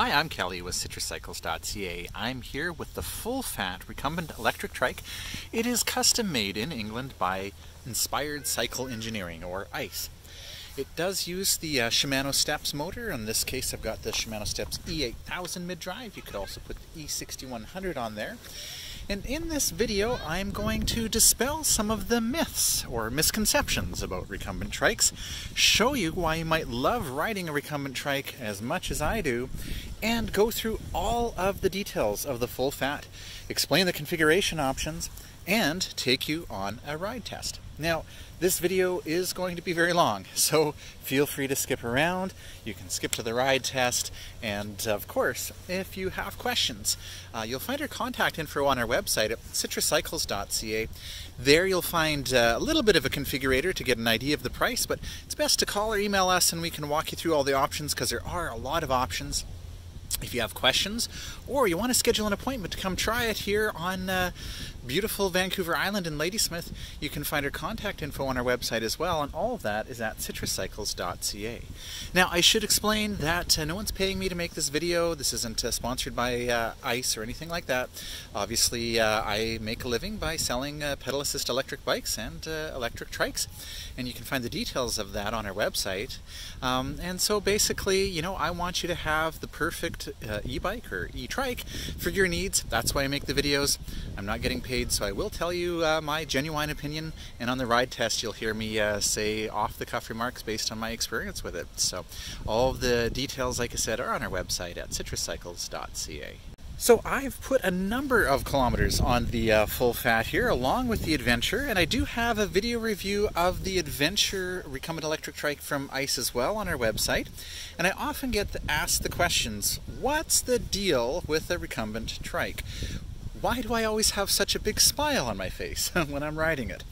Hi, I'm Kelly with CitrusCycles.ca. I'm here with the full fat recumbent electric trike. It is custom made in England by Inspired Cycle Engineering, or ICE. It does use the uh, Shimano Steps motor. In this case, I've got the Shimano Steps E8000 mid-drive. You could also put the E6100 on there. And in this video, I'm going to dispel some of the myths or misconceptions about recumbent trikes, show you why you might love riding a recumbent trike as much as I do, and go through all of the details of the full fat, explain the configuration options, and take you on a ride test. Now, this video is going to be very long, so feel free to skip around. You can skip to the ride test, and of course, if you have questions, uh, you'll find our contact info on our website at citruscycles.ca. There you'll find uh, a little bit of a configurator to get an idea of the price, but it's best to call or email us and we can walk you through all the options because there are a lot of options if you have questions or you want to schedule an appointment to come try it here on uh, beautiful Vancouver Island in Ladysmith, you can find our contact info on our website as well, and all of that is at citruscycles.ca. Now, I should explain that uh, no one's paying me to make this video. This isn't uh, sponsored by uh, ICE or anything like that. Obviously, uh, I make a living by selling uh, pedal assist electric bikes and electric trikes, and you can find the details of that on our website. Um, and so basically, you know, I want you to have the perfect e-bike or e-trike for your needs. That's why I make the videos. I'm not getting paid so I will tell you uh, my genuine opinion, and on the ride test you'll hear me uh, say off-the-cuff remarks based on my experience with it. So all the details, like I said, are on our website at citruscycles.ca. So I've put a number of kilometers on the uh, full fat here along with the Adventure and I do have a video review of the Adventure recumbent electric trike from ICE as well on our website and I often get asked the questions what's the deal with a recumbent trike? Why do I always have such a big smile on my face when I'm riding it?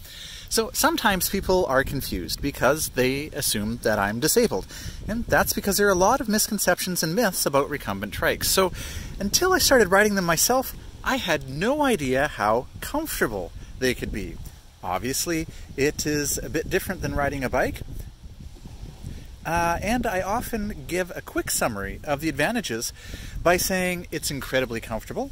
So sometimes people are confused because they assume that I'm disabled. And that's because there are a lot of misconceptions and myths about recumbent trikes. So until I started riding them myself, I had no idea how comfortable they could be. Obviously, it is a bit different than riding a bike. Uh, and I often give a quick summary of the advantages by saying it's incredibly comfortable,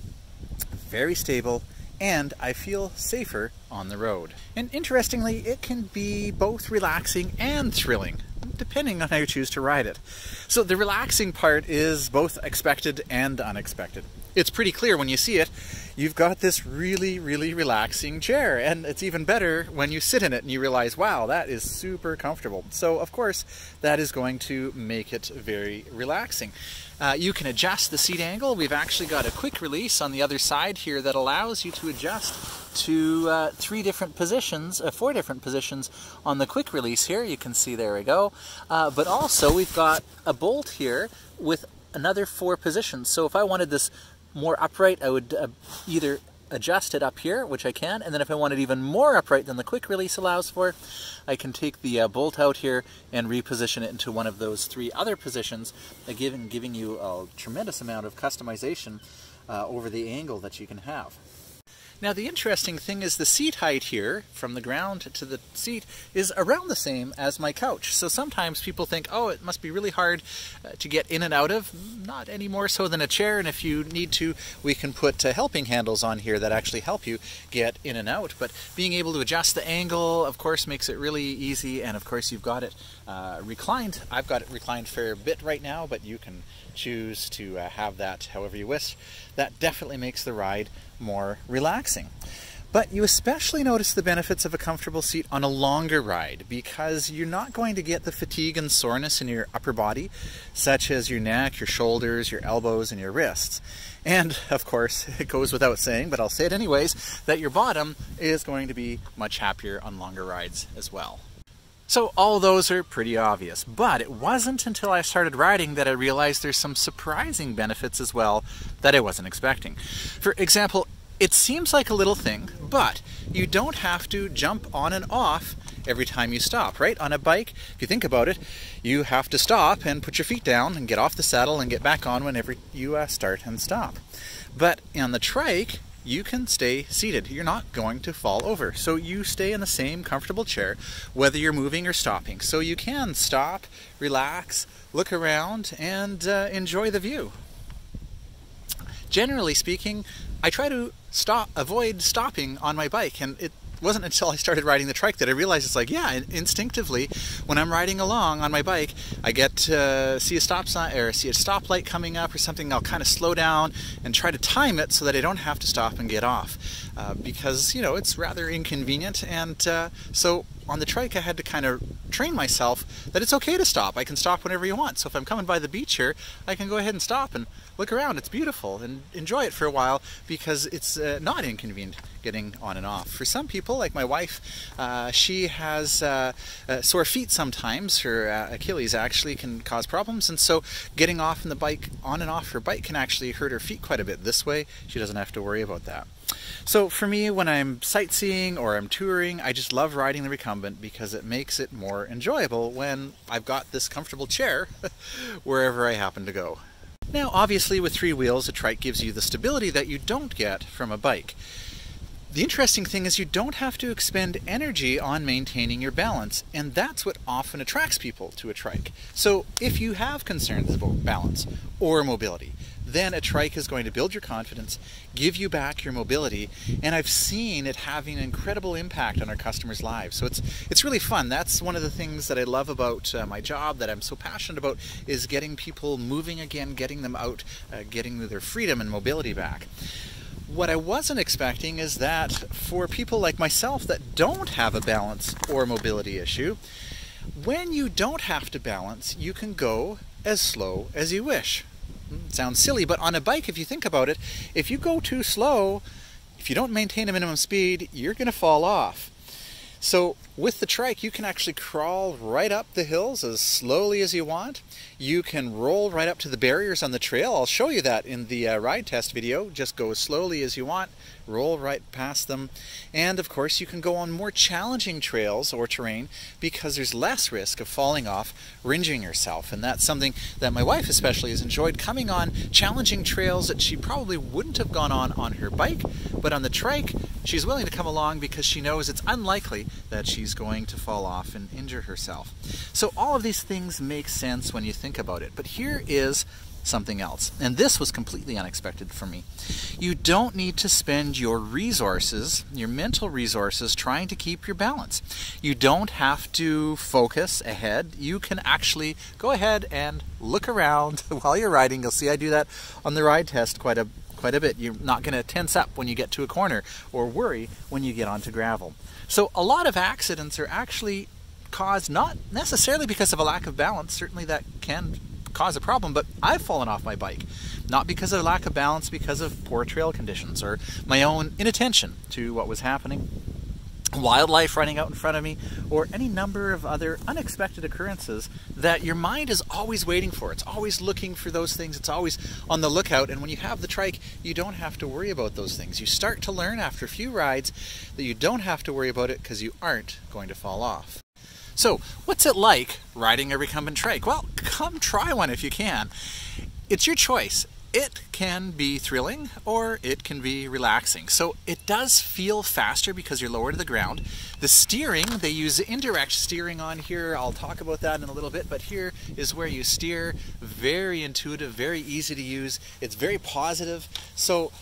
very stable, and I feel safer on the road. And interestingly, it can be both relaxing and thrilling, depending on how you choose to ride it. So the relaxing part is both expected and unexpected. It's pretty clear when you see it, you've got this really, really relaxing chair. And it's even better when you sit in it and you realize, wow, that is super comfortable. So of course, that is going to make it very relaxing. Uh, you can adjust the seat angle. We've actually got a quick release on the other side here that allows you to adjust to uh, three different positions, uh, four different positions on the quick release here. You can see there we go. Uh, but also we've got a bolt here with another four positions. So if I wanted this more upright, I would uh, either adjust it up here, which I can, and then if I want it even more upright than the quick release allows for, I can take the uh, bolt out here and reposition it into one of those three other positions, again giving you a tremendous amount of customization uh, over the angle that you can have. Now the interesting thing is the seat height here, from the ground to the seat, is around the same as my couch. So sometimes people think, oh, it must be really hard uh, to get in and out of. Not any more so than a chair, and if you need to, we can put uh, helping handles on here that actually help you get in and out. But being able to adjust the angle, of course, makes it really easy, and of course you've got it uh, reclined. I've got it reclined fair bit right now, but you can choose to uh, have that however you wish. That definitely makes the ride more relaxing. But you especially notice the benefits of a comfortable seat on a longer ride because you're not going to get the fatigue and soreness in your upper body, such as your neck, your shoulders, your elbows, and your wrists. And of course, it goes without saying, but I'll say it anyways, that your bottom is going to be much happier on longer rides as well. So all those are pretty obvious, but it wasn't until I started riding that I realized there's some surprising benefits as well that I wasn't expecting. For example, it seems like a little thing, but you don't have to jump on and off every time you stop, right? On a bike, if you think about it, you have to stop and put your feet down and get off the saddle and get back on whenever you uh, start and stop. But on the trike, you can stay seated. You're not going to fall over. So you stay in the same comfortable chair whether you're moving or stopping. So you can stop, relax, look around, and uh, enjoy the view. generally speaking, I try to stop, avoid stopping on my bike, and it wasn't until I started riding the trike that I realized it's like, yeah, instinctively, when I'm riding along on my bike, I get to see a stop sign or see a stoplight coming up or something. I'll kind of slow down and try to time it so that I don't have to stop and get off, uh, because you know it's rather inconvenient. And uh, so on the trike, I had to kind of train myself that it's okay to stop. I can stop whenever you want. So if I'm coming by the beach here, I can go ahead and stop and look around. It's beautiful and enjoy it for a while because it's uh, not inconvenient getting on and off. For some people, like my wife, uh, she has uh, uh sore feet sometimes. Her uh, Achilles actually can cause problems, and so getting off in the bike, on and off her bike, can actually hurt her feet quite a bit. This way, she doesn't have to worry about that. So for me, when I'm sightseeing or I'm touring, I just love riding the recumbent because it makes it more enjoyable when I've got this comfortable chair wherever I happen to go. Now, obviously, with three wheels, a trike gives you the stability that you don't get from a bike. The interesting thing is you don't have to expend energy on maintaining your balance, and that's what often attracts people to a trike. So if you have concerns about balance or mobility, then a trike is going to build your confidence, give you back your mobility, and I've seen it having an incredible impact on our customers' lives. So it's it's really fun. That's one of the things that I love about uh, my job that I'm so passionate about is getting people moving again, getting them out, uh, getting their freedom and mobility back. What I wasn't expecting is that for people like myself that don't have a balance or mobility issue, when you don't have to balance, you can go as slow as you wish. It sounds silly, but on a bike, if you think about it, if you go too slow, if you don't maintain a minimum speed, you're going to fall off. So with the trike, you can actually crawl right up the hills as slowly as you want. You can roll right up to the barriers on the trail. I'll show you that in the uh, ride test video. Just go as slowly as you want, roll right past them. And of course, you can go on more challenging trails or terrain because there's less risk of falling off, or injuring yourself. And that's something that my wife especially has enjoyed coming on challenging trails that she probably wouldn't have gone on on her bike, but on the trike, she's willing to come along because she knows it's unlikely that she's going to fall off and injure herself. So all of these things make sense when you think about it. But here is something else. And this was completely unexpected for me. You don't need to spend your resources, your mental resources, trying to keep your balance. You don't have to focus ahead. You can actually go ahead and look around while you're riding. You'll see I do that on the ride test quite a quite a bit. You're not going to tense up when you get to a corner or worry when you get onto gravel. So a lot of accidents are actually caused not necessarily because of a lack of balance. Certainly that can cause a problem, but I've fallen off my bike. Not because of a lack of balance, because of poor trail conditions or my own inattention to what was happening. Wildlife running out in front of me, or any number of other unexpected occurrences that your mind is always waiting for. It's always looking for those things, it's always on the lookout. And when you have the trike, you don't have to worry about those things. You start to learn after a few rides that you don't have to worry about it because you aren't going to fall off. So, what's it like riding a recumbent trike? Well, come try one if you can. It's your choice. It can be thrilling or it can be relaxing. So it does feel faster because you're lower to the ground. The steering, they use indirect steering on here. I'll talk about that in a little bit, but here is where you steer. Very intuitive, very easy to use. It's very positive. So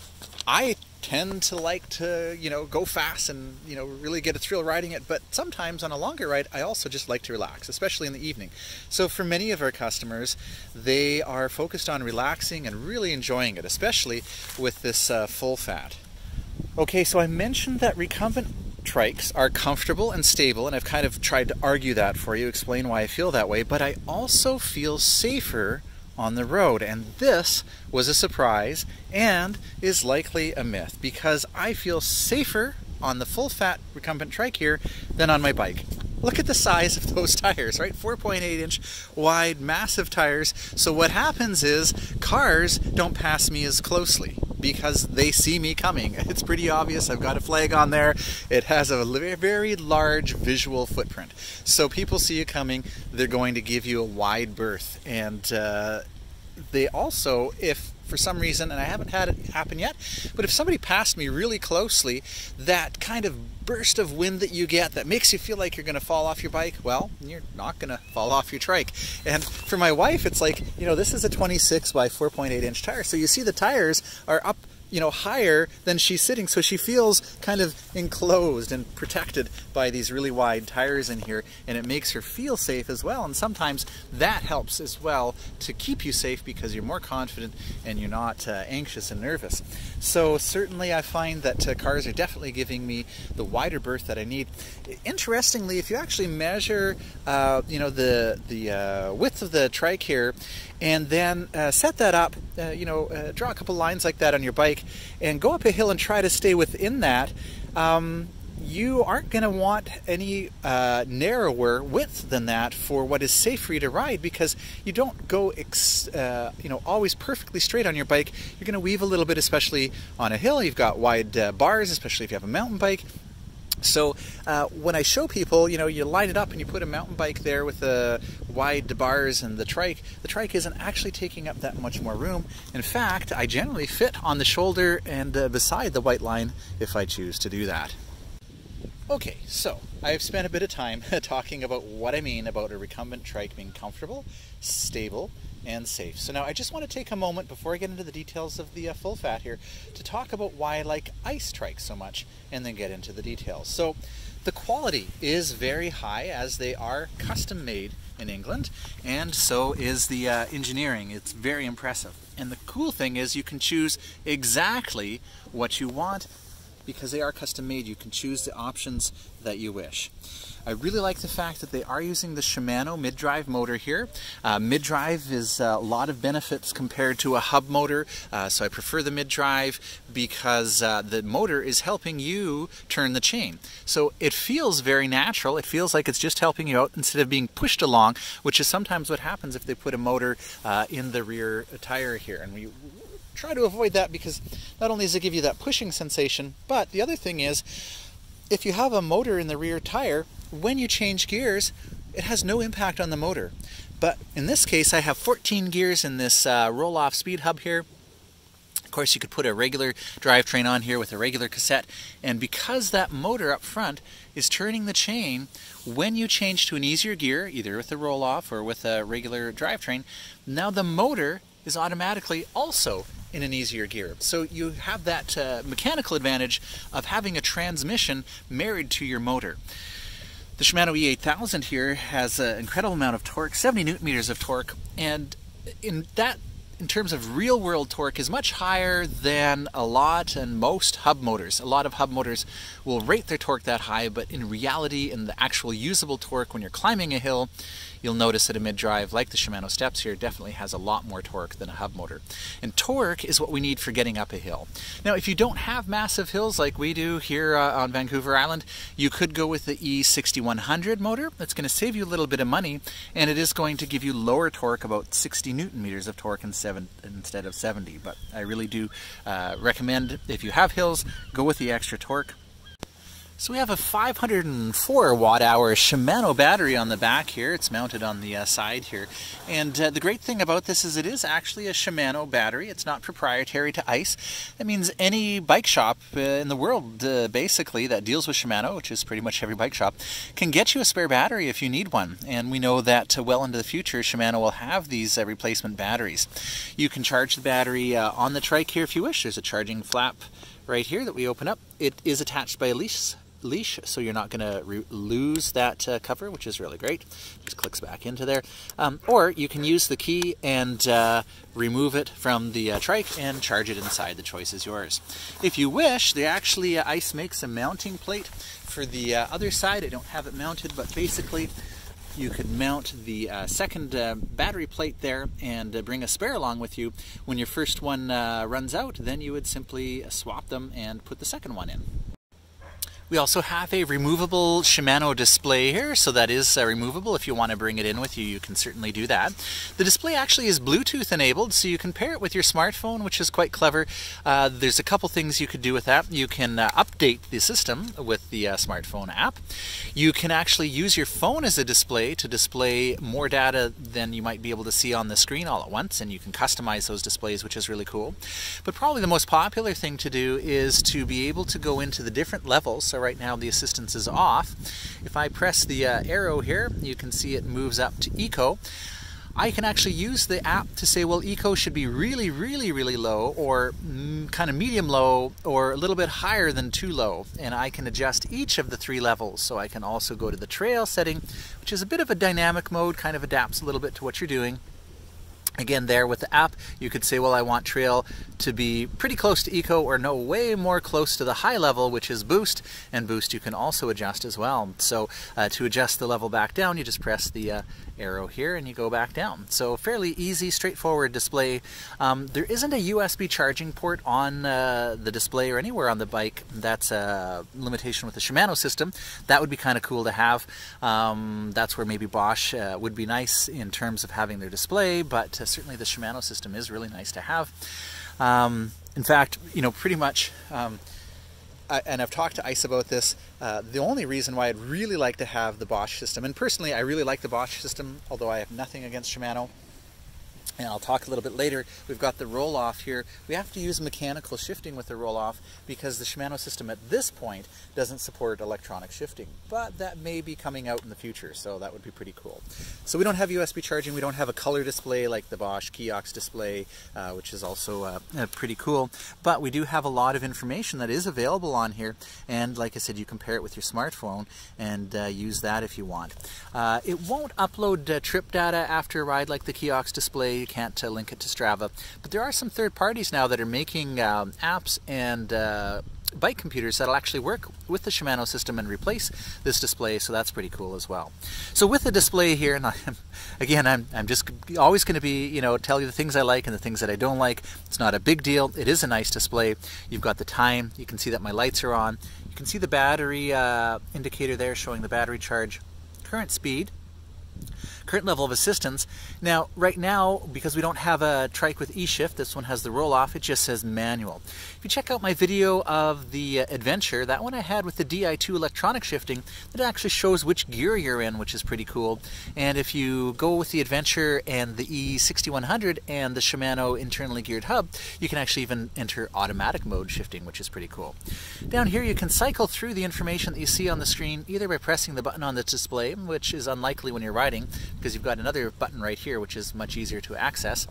I tend to like to, you know, go fast and, you know, really get a thrill riding it. But sometimes on a longer ride, I also just like to relax, especially in the evening. So for many of our customers, they are focused on relaxing and really enjoying it, especially with this uh, full fat. Okay, so I mentioned that recumbent trikes are comfortable and stable, and I've kind of tried to argue that for you, explain why I feel that way, but I also feel safer on the road. And this was a surprise and is likely a myth because I feel safer on the full fat recumbent trike here than on my bike. Look at the size of those tires, right? 4.8 inch wide, massive tires. So what happens is cars don't pass me as closely because they see me coming. It's pretty obvious. I've got a flag on there. It has a very large visual footprint. So people see you coming, they're going to give you a wide berth. And uh, they also, if for some reason, and I haven't had it happen yet, but if somebody passed me really closely, that kind of burst of wind that you get that makes you feel like you're going to fall off your bike, well, you're not going to fall off your trike. And for my wife, it's like, you know, this is a 26 by 4.8 inch tire, so you see the tires are up you know, higher than she's sitting. So she feels kind of enclosed and protected by these really wide tires in here, and it makes her feel safe as well. And sometimes that helps as well to keep you safe because you're more confident and you're not uh, anxious and nervous. So certainly I find that uh, cars are definitely giving me the wider berth that I need. Interestingly, if you actually measure, uh, you know, the the uh, width of the trike here, and then uh, set that up, uh, you know, draw a couple lines like that on your bike, and go up a hill and try to stay within that, um, you aren't going to want any uh, narrower width than that for what is safe for you to ride because you don't go uh, you know always perfectly straight on your bike. You're going to weave a little bit especially on a hill. You've got wide uh, bars especially if you have a mountain bike so uh, when I show people, you know, you line it up and you put a mountain bike there with the wide bars and the trike, the trike isn't actually taking up that much more room. In fact, I generally fit on the shoulder and uh, beside the white line if I choose to do that. Okay, so I've spent a bit of time talking about what I mean about a recumbent trike being comfortable, stable, and safe. So now I just want to take a moment before I get into the details of the uh, full fat here to talk about why I like ice trikes so much and then get into the details. So the quality is very high as they are custom made in England and so is the uh, engineering. It's very impressive. And the cool thing is you can choose exactly what you want because they are custom made. You can choose the options that you wish. I really like the fact that they are using the Shimano mid-drive motor here. Uh, mid-drive is a lot of benefits compared to a hub motor, uh, so I prefer the mid-drive because uh, the motor is helping you turn the chain. So it feels very natural. It feels like it's just helping you out instead of being pushed along, which is sometimes what happens if they put a motor uh, in the rear tire here. And we try to avoid that because not only does it give you that pushing sensation, but the other thing is if you have a motor in the rear tire, when you change gears, it has no impact on the motor. But in this case, I have 14 gears in this uh, Rohloff speed hub here. Of course, you could put a regular drivetrain on here with a regular cassette, and because that motor up front is turning the chain, when you change to an easier gear, either with a Rohloff or with a regular drivetrain, now the motor is automatically also in an easier gear. So you have that uh, mechanical advantage of having a transmission married to your motor. The Shimano E8000 here has an incredible amount of torque, 70 newton meters of torque, and in that in terms of real world torque is much higher than a lot and most hub motors. A lot of hub motors will rate their torque that high, but in reality, in the actual usable torque when you're climbing a hill, you'll notice that a mid-drive, like the Shimano Steps here, definitely has a lot more torque than a hub motor. And torque is what we need for getting up a hill. Now, if you don't have massive hills like we do here uh, on Vancouver Island, you could go with the E6100 motor. That's going to save you a little bit of money, and it is going to give you lower torque, about 60 newton meters of torque instead of 70. But I really do uh, recommend, if you have hills, go with the extra torque. So we have a 504 watt hour Shimano battery on the back here. It's mounted on the uh, side here. And uh, the great thing about this is it is actually a Shimano battery. It's not proprietary to ICE. That means any bike shop uh, in the world, uh, basically, that deals with Shimano, which is pretty much every bike shop, can get you a spare battery if you need one. And we know that uh, well into the future, Shimano will have these uh, replacement batteries. You can charge the battery on the trike here if you wish. There's a charging flap right here that we open up. It is attached by a leash leash so you're not going to lose that uh, cover which is really great. Just clicks back into there. Um, or you can use the key and uh, remove it from the uh, trike and charge it inside. The choice is yours. If you wish they actually uh, ice makes a mounting plate. For the uh, other side I don't have it mounted but basically you could mount the uh, second uh, battery plate there and uh, bring a spare along with you. When your first one runs out, then you would simply swap them and put the second one in. We also have a removable Shimano display here, so that is uh, removable. If you want to bring it in with you, you can certainly do that. The display actually is Bluetooth enabled, so you can pair it with your smartphone, which is quite clever. Uh, there's a couple things you could do with that. You can uh, update the system with the uh, smartphone app. You can actually use your phone as a display to display more data than you might be able to see on the screen all at once, and you can customize those displays, which is really cool. But probably the most popular thing to do is to be able to go into the different levels. So right now the assistance is off. If I press the uh, arrow here, you can see it moves up to Eco. I can actually use the app to say, well, eco should be really, really, really low, or kind of medium low, or a little bit higher than too low. And I can adjust each of the three levels. So I can also go to the trail setting, which is a bit of a dynamic mode, kind of adapts a little bit to what you're doing. Again, there with the app, you could say, well, I want trail to be pretty close to eco or no, way more close to the high level, which is boost. And boost you can also adjust as well. So uh, to adjust the level back down, you just press the uh, arrow here and you go back down. So fairly easy, straightforward display. Um, there isn't a USB charging port on uh, the display or anywhere on the bike. That's a limitation with the Shimano system. That would be kind of cool to have. Um, that's where maybe Bosch uh, would be nice in terms of having their display, but uh, certainly the Shimano system is really nice to have. Um, in fact, you know, pretty much um, and I've talked to ICE about this, uh, the only reason why I'd really like to have the Bosch system, and personally I really like the Bosch system, although I have nothing against Shimano, and I'll talk a little bit later, we've got the Rohloff here. We have to use mechanical shifting with the Rohloff because the Shimano system at this point doesn't support electronic shifting, but that may be coming out in the future, so that would be pretty cool. So we don't have USB charging, we don't have a color display like the Bosch Kiox display, uh, which is also uh, uh, pretty cool, but we do have a lot of information that is available on here, and like I said, you compare it with your smartphone and uh, use that if you want. Uh, it won't upload uh, trip data after a ride like the Kiox display, you can't uh, link it to Strava. But there are some third parties now that are making um, apps and uh, bike computers that'll actually work with the Shimano system and replace this display, so that's pretty cool as well. So with the display here, and I'm, again, I'm, I'm just always going to be, you know, tell you the things I like and the things that I don't like. It's not a big deal. It is a nice display. You've got the time. You can see that my lights are on. You can see the battery uh, indicator there showing the battery charge, current speed, current level of assistance. Now, right now, because we don't have a trike with E-Shift, this one has the Rohloff, it just says manual. If you check out my video of the uh, Adventure, that one I had with the Di2 electronic shifting, it actually shows which gear you're in, which is pretty cool. And if you go with the Adventure and the E6100 and the Shimano internally geared hub, you can actually even enter automatic mode shifting, which is pretty cool. Down here, you can cycle through the information that you see on the screen either by pressing the button on the display, which is unlikely when you're riding, because you've got another button right here which is much easier to access.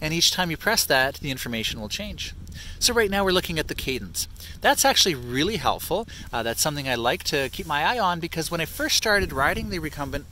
And each time you press that, the information will change. So right now we're looking at the cadence. That's actually really helpful. Uh, that's something I like to keep my eye on because when I first started riding the recumbent,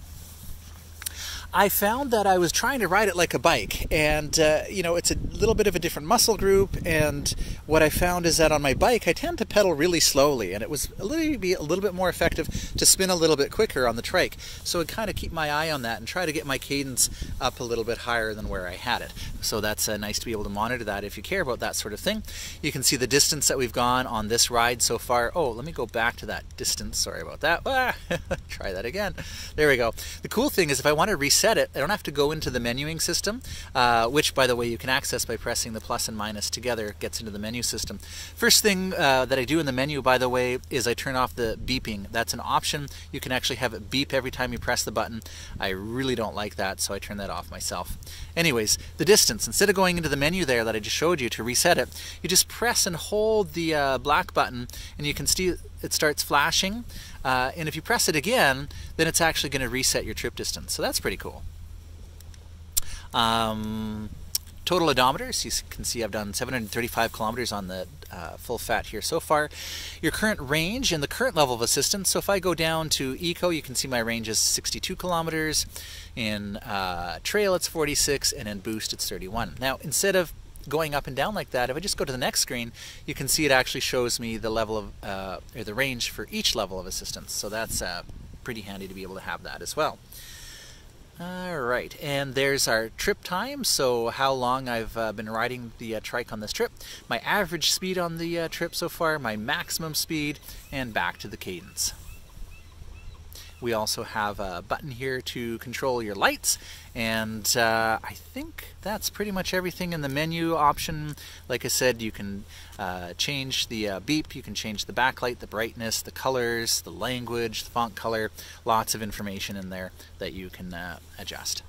I found that I was trying to ride it like a bike, and uh, you know, it's a little bit of a different muscle group. And what I found is that on my bike, I tend to pedal really slowly, and it was a little, be a little bit more effective to spin a little bit quicker on the trike. So I kind of keep my eye on that and try to get my cadence up a little bit higher than where I had it. So that's uh, nice to be able to monitor that if you care about that sort of thing. You can see the distance that we've gone on this ride so far. Oh, let me go back to that distance. Sorry about that. Ah, try that again. There we go. The cool thing is if I want to reset set it, I don't have to go into the menuing system, uh, which, by the way, you can access by pressing the plus and minus together. Gets into the menu system. First thing uh, that I do in the menu, by the way, is I turn off the beeping. That's an option. You can actually have it beep every time you press the button. I really don't like that, so I turn that off myself. Anyways, the distance. Instead of going into the menu there that I just showed you to reset it, you just press and hold the uh, black button, and you can see it starts flashing. Uh, and if you press it again, then it's actually going to reset your trip distance. So that's pretty cool. Um, total odometers, you can see I've done 735 kilometers on the uh, full fat here so far. Your current range and the current level of assistance. So if I go down to Eco, you can see my range is 62 kilometers. In uh, Trail, it's 46, and in Boost, it's 31. Now, instead of going up and down like that, if I just go to the next screen, you can see it actually shows me the level of, uh, or the range for each level of assistance. So that's uh, pretty handy to be able to have that as well. All right, and there's our trip time, so how long I've uh, been riding the uh, trike on this trip, my average speed on the uh, trip so far, my maximum speed, and back to the cadence. We also have a button here to control your lights and uh, I think that's pretty much everything in the menu option. Like I said, you can uh, change the uh, beep, you can change the backlight, the brightness, the colors, the language, the font color, lots of information in there that you can uh, adjust.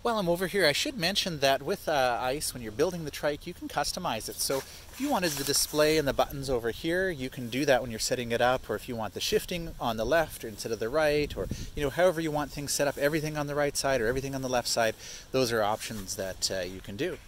While I'm over here, I should mention that with uh, ICE, when you're building the trike, you can customize it. So if you wanted the display and the buttons over here, you can do that when you're setting it up, or if you want the shifting on the left or instead of the right, or you know, however you want things set up, everything on the right side or everything on the left side, those are options that uh, you can do.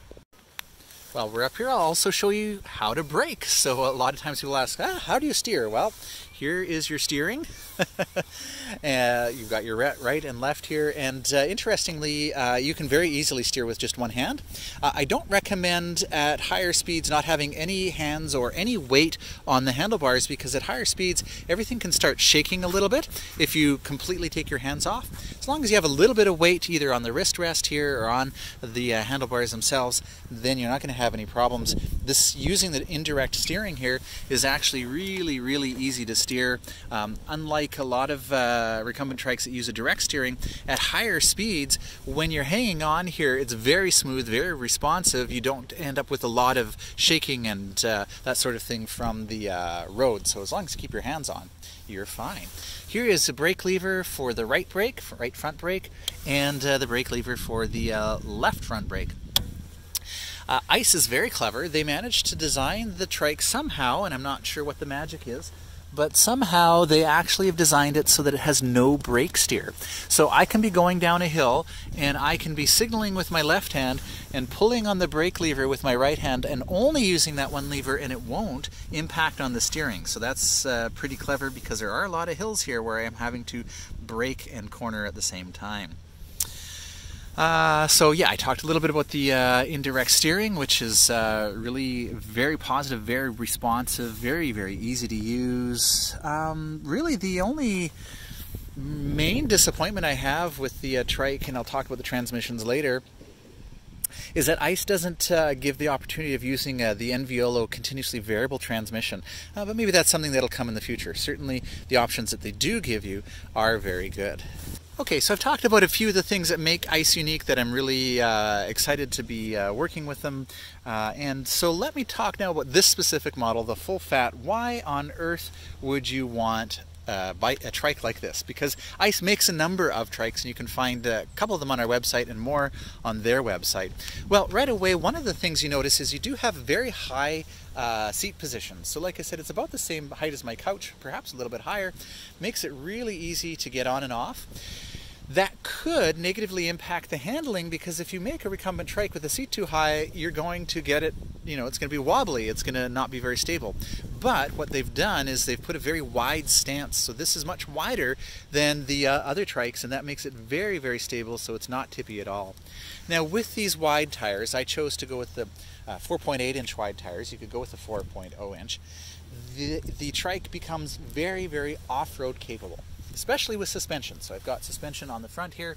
While we're up here, I'll also show you how to brake. So a lot of times people ask, ah, how do you steer? Well, here is your steering. uh, you've got your right and left here, and uh, interestingly, uh, you can very easily steer with just one hand. Uh, I don't recommend at higher speeds not having any hands or any weight on the handlebars because at higher speeds, everything can start shaking a little bit if you completely take your hands off. As long as you have a little bit of weight either on the wrist rest here or on the uh, handlebars themselves, then you're not going to have any problems. This using the indirect steering here is actually really, really easy to steer. Um, unlike a lot of uh, recumbent trikes that use a direct steering, at higher speeds, when you're hanging on here, it's very smooth, very responsive. You don't end up with a lot of shaking and uh, that sort of thing from the uh, road. So as long as you keep your hands on, you're fine. Here is the brake lever for the right brake, right front brake, and uh, the brake lever for the uh, left front brake. Uh, ICE is very clever. They managed to design the trike somehow, and I'm not sure what the magic is, but somehow they actually have designed it so that it has no brake steer. So I can be going down a hill and I can be signaling with my left hand and pulling on the brake lever with my right hand and only using that one lever and it won't impact on the steering. So that's uh, pretty clever because there are a lot of hills here where I'm having to brake and corner at the same time. Uh, so yeah, I talked a little bit about the uh, indirect steering, which is uh, really very positive, very responsive, very very easy to use. Um, really, the only main disappointment I have with the uh, trike, and I'll talk about the transmissions later, is that ICE doesn't uh, give the opportunity of using uh, the Enviolo continuously variable transmission. Uh, but maybe that's something that'll come in the future. Certainly, the options that they do give you are very good. Okay, so I've talked about a few of the things that make ICE unique that I'm really uh, excited to be uh, working with them. Uh, and so let me talk now about this specific model, the full fat. Why on earth would you want uh, a trike like this because ICE makes a number of trikes and you can find a couple of them on our website and more on their website. Well, right away, one of the things you notice is you do have very high uh, seat positions. So like I said, it's about the same height as my couch, perhaps a little bit higher. Makes it really easy to get on and off that could negatively impact the handling because if you make a recumbent trike with the seat too high, you're going to get it, you know, it's going to be wobbly, it's going to not be very stable. But what they've done is they've put a very wide stance, so this is much wider than the uh, other trikes, and that makes it very, very stable, so it's not tippy at all. Now, with these wide tires, I chose to go with the uh, 4.8 inch wide tires. You could go with the 4.0 inch. The, the trike becomes very, very off road capable especially with suspension. So I've got suspension on the front here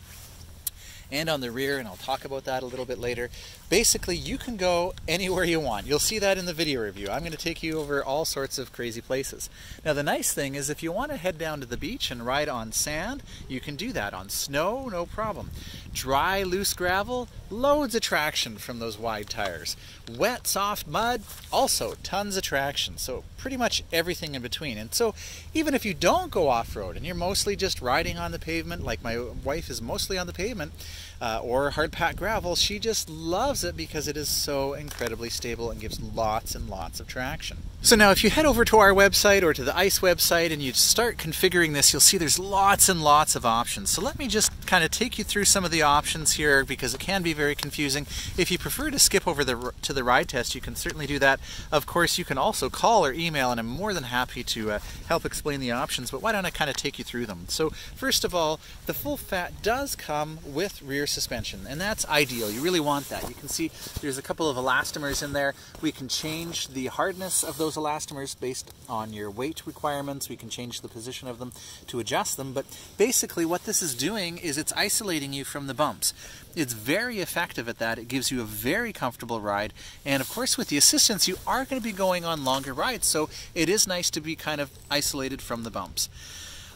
and on the rear, and I'll talk about that a little bit later. Basically, you can go anywhere you want. You'll see that in the video review. I'm going to take you over all sorts of crazy places. Now, the nice thing is if you want to head down to the beach and ride on sand, you can do that. On snow, no problem. Dry, loose gravel, loads of traction from those wide tires. Wet, soft mud, also tons of traction. So pretty much everything in between. And so even if you don't go off-road and you're mostly just riding on the pavement, like my wife is mostly on the pavement, uh, or hard packed gravel, she just loves it because it is so incredibly stable and gives lots and lots of traction. So now if you head over to our website or to the ICE website and you start configuring this, you'll see there's lots and lots of options. So let me just kind of take you through some of the options here because it can be very confusing. If you prefer to skip over the, to the ride test, you can certainly do that. Of course, you can also call or email and I'm more than happy to uh, help explain the options, but why don't I kind of take you through them. So first of all, the full fat does come with rear suspension and that's ideal. You really want that. You can see there's a couple of elastomers in there. We can change the hardness of those those elastomers based on your weight requirements. We can change the position of them to adjust them. But basically what this is doing is it's isolating you from the bumps. It's very effective at that. It gives you a very comfortable ride. And of course, with the assistance, you are going to be going on longer rides. So it is nice to be kind of isolated from the bumps.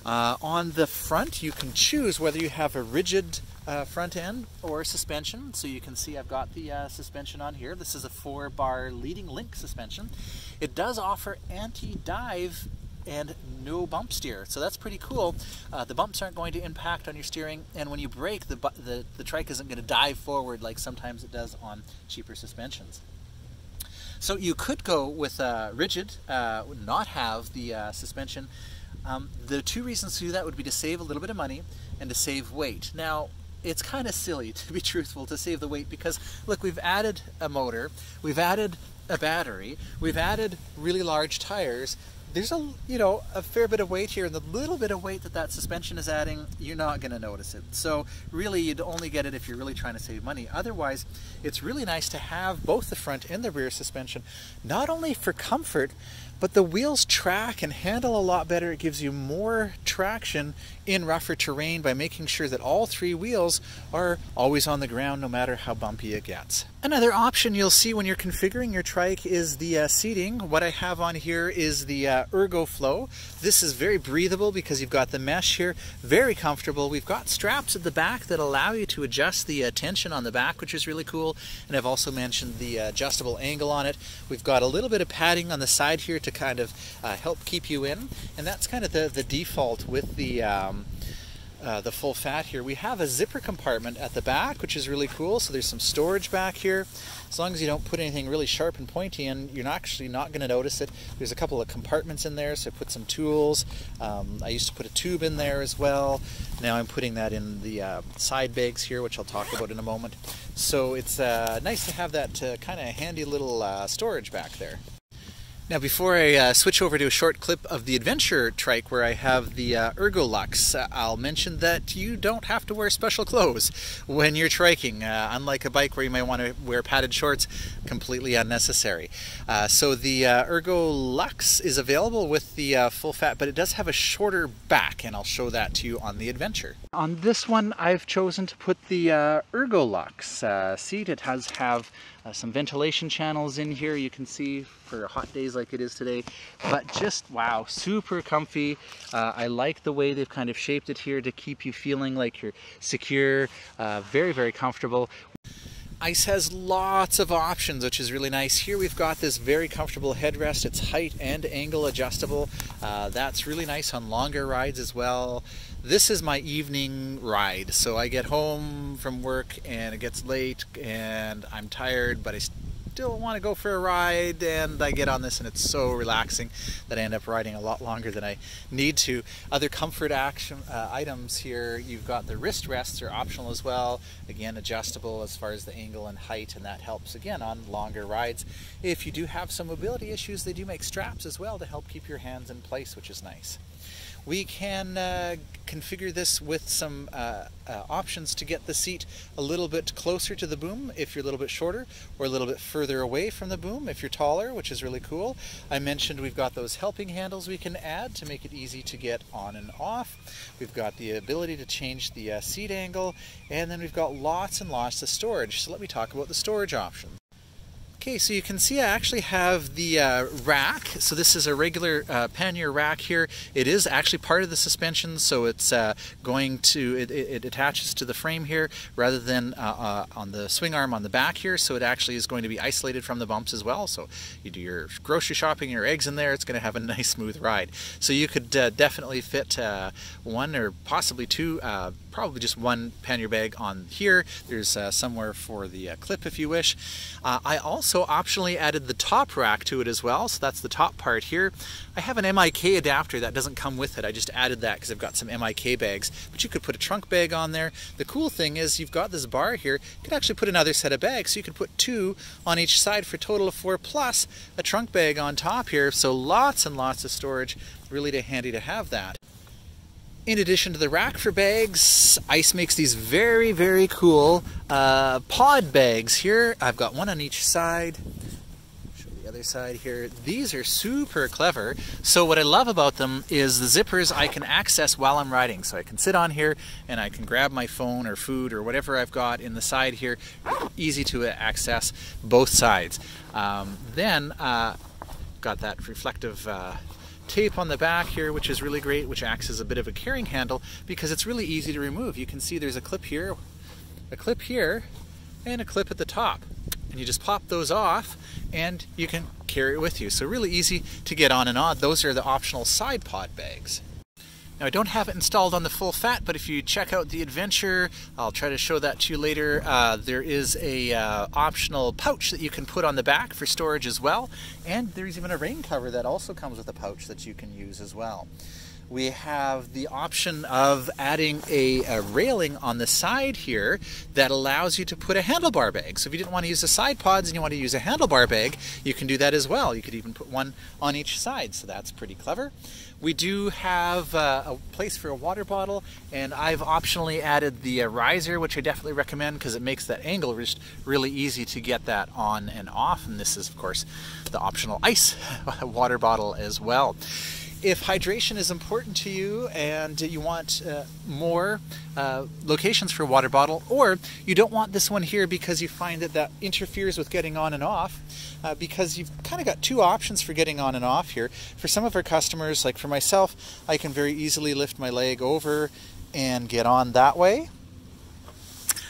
Uh, on the front, you can choose whether you have a rigid uh, front end or suspension. So you can see I've got the uh, suspension on here. This is a four bar leading link suspension. It does offer anti-dive and no bump steer. So that's pretty cool. Uh, the bumps aren't going to impact on your steering, and when you brake, the, the, the trike isn't going to dive forward like sometimes it does on cheaper suspensions. So you could go with uh, rigid, uh, not have the uh, suspension. Um, the two reasons to do that would be to save a little bit of money and to save weight. Now, it's kind of silly, to be truthful, to save the weight because, look, we've added a motor, we've added a battery, we've added really large tires, there's a you know a fair bit of weight here and the little bit of weight that that suspension is adding you're not going to notice it. So really you'd only get it if you're really trying to save money. Otherwise it's really nice to have both the front and the rear suspension not only for comfort but the wheels track and handle a lot better it gives you more traction in rougher terrain by making sure that all three wheels are always on the ground no matter how bumpy it gets. Another option you'll see when you're configuring your trike is the uh, seating. What I have on here is the uh, ErgoFlow. This is very breathable because you've got the mesh here, very comfortable. We've got straps at the back that allow you to adjust the uh, tension on the back, which is really cool. And I've also mentioned the uh, adjustable angle on it. We've got a little bit of padding on the side here to kind of uh, help keep you in. And that's kind of the, the default with the um, uh, the full fat here. We have a zipper compartment at the back, which is really cool. So there's some storage back here. As long as you don't put anything really sharp and pointy in, you're actually not going to notice it. There's a couple of compartments in there, so I put some tools. Um, I used to put a tube in there as well. Now I'm putting that in the uh, side bags here, which I'll talk about in a moment. So it's uh, nice to have that uh, kind of handy little uh, storage back there. Now before I uh, switch over to a short clip of the adventure trike where I have the uh, Ergolux, uh, I'll mention that you don't have to wear special clothes when you're triking. Uh, unlike a bike where you might want to wear padded shorts, completely unnecessary. Uh, so the uh, Ergolux is available with the full fat, but it does have a shorter back, and I'll show that to you on the adventure. On this one, I've chosen to put the Ergolux seat. It has have some ventilation channels in here. You can see for hot days like it is today. But just, wow, super comfy. Uh, I like the way they've kind of shaped it here to keep you feeling like you're secure, uh, very, very comfortable. Ice has lots of options, which is really nice. Here we've got this very comfortable headrest. It's height and angle adjustable. Uh, that's really nice on longer rides as well. This is my evening ride. So I get home from work and it gets late and I'm tired, but I still want to go for a ride and I get on this and it's so relaxing that I end up riding a lot longer than I need to. Other comfort action uh, items here, you've got the wrist rests are optional as well. Again, adjustable as far as the angle and height and that helps again on longer rides. If you do have some mobility issues, they do make straps as well to help keep your hands in place, which is nice. We can uh, configure this with some uh, uh, options to get the seat a little bit closer to the boom if you're a little bit shorter, or a little bit further away from the boom if you're taller, which is really cool. I mentioned we've got those helping handles we can add to make it easy to get on and off. We've got the ability to change the uh, seat angle, and then we've got lots and lots of storage. So let me talk about the storage options. Okay, so you can see I actually have the uh, rack. So this is a regular uh, pannier rack here. It is actually part of the suspension, so it's uh, going to, it, it, attaches to the frame here rather than uh, uh, on the swing arm on the back here. So it actually is going to be isolated from the bumps as well. So you do your grocery shopping, your eggs in there, it's going to have a nice smooth ride. So you could uh, definitely fit one or possibly two probably just one pannier bag on here. There's uh, somewhere for the uh, clip if you wish. Uh, I also optionally added the top rack to it as well, so that's the top part here. I have an MIK adapter that doesn't come with it. I just added that because I've got some MIK bags, but you could put a trunk bag on there. The cool thing is you've got this bar here. You could actually put another set of bags, so you could put two on each side for a total of four, plus a trunk bag on top here, so lots and lots of storage. Really handy to have that. In addition to the rack for bags, Ice makes these very, very cool uh, pod bags here. I've got one on each side Show the other side here. These are super clever. So what I love about them is the zippers I can access while I'm riding. So I can sit on here and I can grab my phone or food or whatever I've got in the side here. Easy to access both sides. Um, then uh, got that reflective uh, tape on the back here, which is really great, which acts as a bit of a carrying handle because it's really easy to remove. You can see there's a clip here, a clip here, and a clip at the top. And you just pop those off and you can carry it with you. So really easy to get on and on. Those are the optional side pod bags. Now I don't have it installed on the full fat, but if you check out the Adventure, I'll try to show that to you later. Uh, there is a uh, optional pouch that you can put on the back for storage as well, and there's even a rain cover that also comes with a pouch that you can use as well we have the option of adding a, a, railing on the side here that allows you to put a handlebar bag. So if you didn't want to use the side pods and you want to use a handlebar bag, you can do that as well. You could even put one on each side, so that's pretty clever. We do have uh, a place for a water bottle, and I've optionally added the uh, riser, which I definitely recommend because it makes that angle just really easy to get that on and off. And this is, of course, the optional ICE water bottle as well if hydration is important to you and you want uh, more uh, locations for water bottle, or you don't want this one here because you find that that interferes with getting on and off, uh, because you've kind of got two options for getting on and off here. For some of our customers, like for myself, I can very easily lift my leg over and get on that way.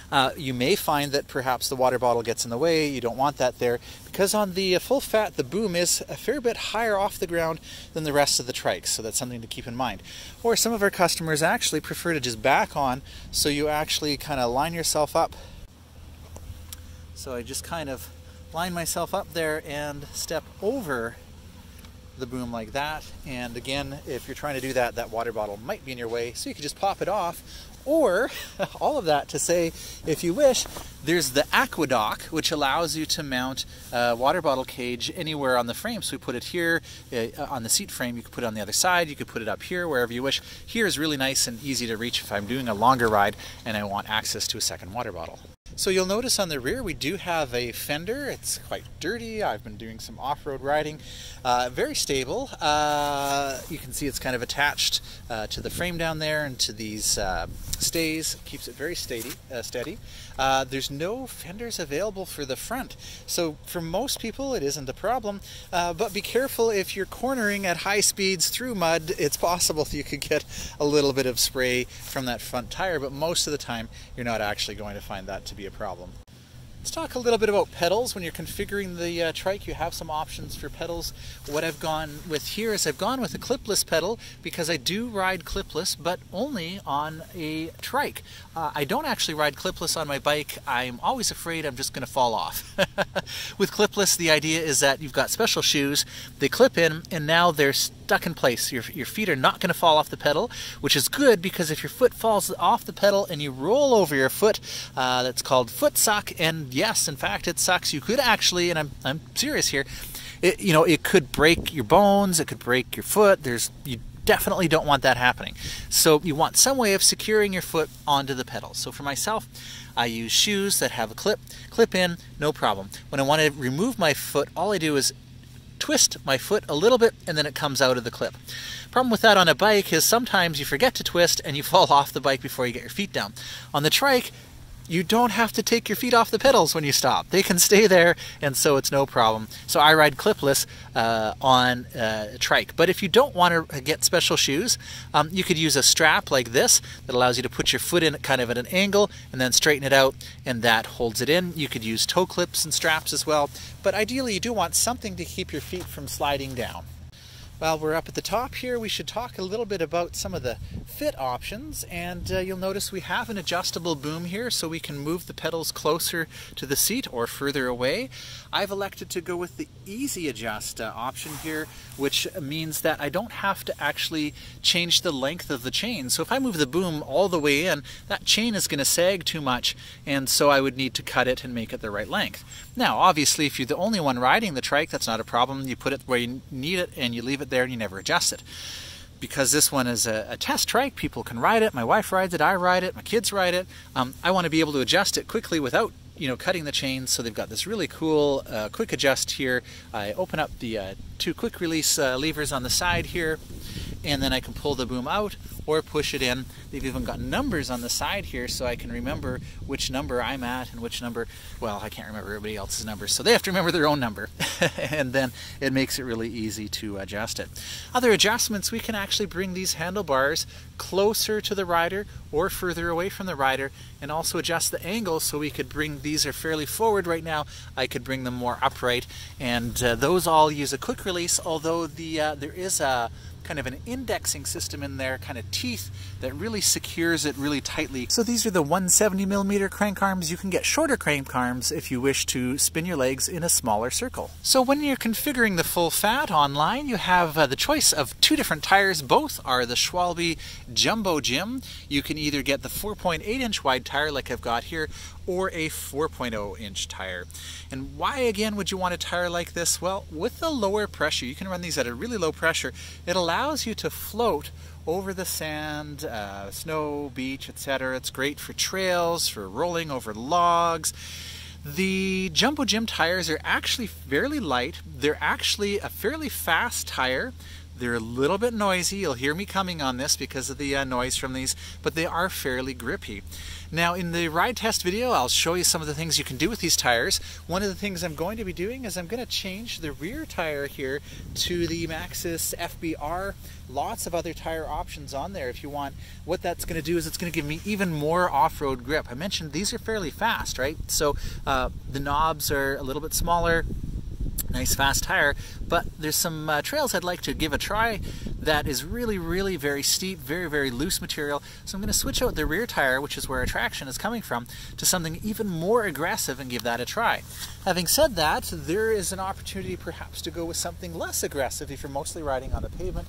Uh, you may find that perhaps the water bottle gets in the way. You don't want that there because on the uh, full fat, the boom is a fair bit higher off the ground than the rest of the trikes, so that's something to keep in mind. Or some of our customers actually prefer to just back on, so you actually kind of line yourself up. So I just kind of line myself up there and step over the boom like that. And again, if you're trying to do that, that water bottle might be in your way, so you can just pop it off or all of that to say, if you wish, there's the Aquadock, which allows you to mount a water bottle cage anywhere on the frame. So we put it here uh, on the seat frame. You could put it on the other side. You could put it up here, wherever you wish. Here is really nice and easy to reach if I'm doing a longer ride and I want access to a second water bottle. So you'll notice on the rear we do have a fender. It's quite dirty. I've been doing some off-road riding. Uh, very stable. Uh, you can see it's kind of attached uh, to the frame down there and to these uh, stays. Keeps it very steady. Uh, steady. Uh, there's no fenders available for the front. So for most people it isn't a problem. but be careful if you're cornering at high speeds through mud. It's possible you could get a little bit of spray from that front tire, but most of the time you're not actually going to find that to be a problem. Let's talk a little bit about pedals. When you're configuring the uh, trike, you have some options for pedals. What I've gone with here is I've gone with a clipless pedal because I do ride clipless, but only on a trike. Uh, I don't actually ride clipless on my bike. I'm always afraid I'm just going to fall off. with clipless, the idea is that you've got special shoes, they clip in, and now they're stuck in place. Your, your feet are not going to fall off the pedal, which is good because if your foot falls off the pedal and you roll over your foot, uh, that's called foot suck, and yes, in fact, it sucks. You could actually, and I'm, I'm serious here, it, you know, it could break your bones, it could break your foot. There's, you definitely don't want that happening. So you want some way of securing your foot onto the pedal. So for myself, I use shoes that have a clip, clip in, no problem. When I want to remove my foot, all I do is twist my foot a little bit and then it comes out of the clip. Problem with that on a bike is sometimes you forget to twist and you fall off the bike before you get your feet down. On the trike, you don't have to take your feet off the pedals when you stop. They can stay there, and so it's no problem. So I ride clipless uh, on uh, a trike. But if you don't want to get special shoes, um, you could use a strap like this that allows you to put your foot in kind of at an angle and then straighten it out, and that holds it in. You could use toe clips and straps as well. But ideally, you do want something to keep your feet from sliding down. While we're up at the top here, we should talk a little bit about some of the fit options. And uh, you'll notice we have an adjustable boom here so we can move the pedals closer to the seat or further away. I've elected to go with the easy adjust uh, option here, which means that I don't have to actually change the length of the chain. So if I move the boom all the way in, that chain is going to sag too much, and so I would need to cut it and make it the right length. Now, obviously, if you're the only one riding the trike, that's not a problem. You put it where you need it and you leave it there and you never adjust it. Because this one is a, a test trike, people can ride it. My wife rides it, I ride it, my kids ride it. Um, I want to be able to adjust it quickly without you know, cutting the chains. So they've got this really cool uh, quick adjust here. I open up the uh, two quick release uh, levers on the side here, and then I can pull the boom out or push it in. They've even got numbers on the side here so I can remember which number I'm at and which number, well, I can't remember everybody else's numbers, so they have to remember their own number. and then it makes it really easy to adjust it. Other adjustments, we can actually bring these handlebars closer to the rider or further away from the rider and also adjust the angle so we could bring these are fairly forward right now I could bring them more upright and uh, those all use a quick release although the uh, there is a kind of an indexing system in there, kind of teeth that really secures it really tightly. So these are the 170 millimeter crank arms. You can get shorter crank arms if you wish to spin your legs in a smaller circle. So when you're configuring the full fat online, you have uh, the choice of two different tires. Both are the Schwalbe Jumbo Jim. You can either get the 4.8 inch wide tire like I've got here, or a 4.0 inch tire. And why again would you want a tire like this? Well, with the lower pressure, you can run these at a really low pressure, it allows you to float over the sand, uh, snow, beach, etc. It's great for trails, for rolling over logs. The Jumbo Jim tires are actually fairly light. They're actually a fairly fast tire. They're a little bit noisy. You'll hear me coming on this because of the uh, noise from these, but they are fairly grippy. Now in the ride test video, I'll show you some of the things you can do with these tires. One of the things I'm going to be doing is I'm going to change the rear tire here to the Maxxis FBR. Lots of other tire options on there if you want. What that's going to do is it's going to give me even more off-road grip. I mentioned these are fairly fast, right? So uh, the knobs are a little bit smaller, nice fast tire, but there's some uh, trails I'd like to give a try that is really, really very steep, very, very loose material. So I'm going to switch out the rear tire, which is where traction is coming from, to something even more aggressive and give that a try. Having said that, there is an opportunity perhaps to go with something less aggressive if you're mostly riding on the pavement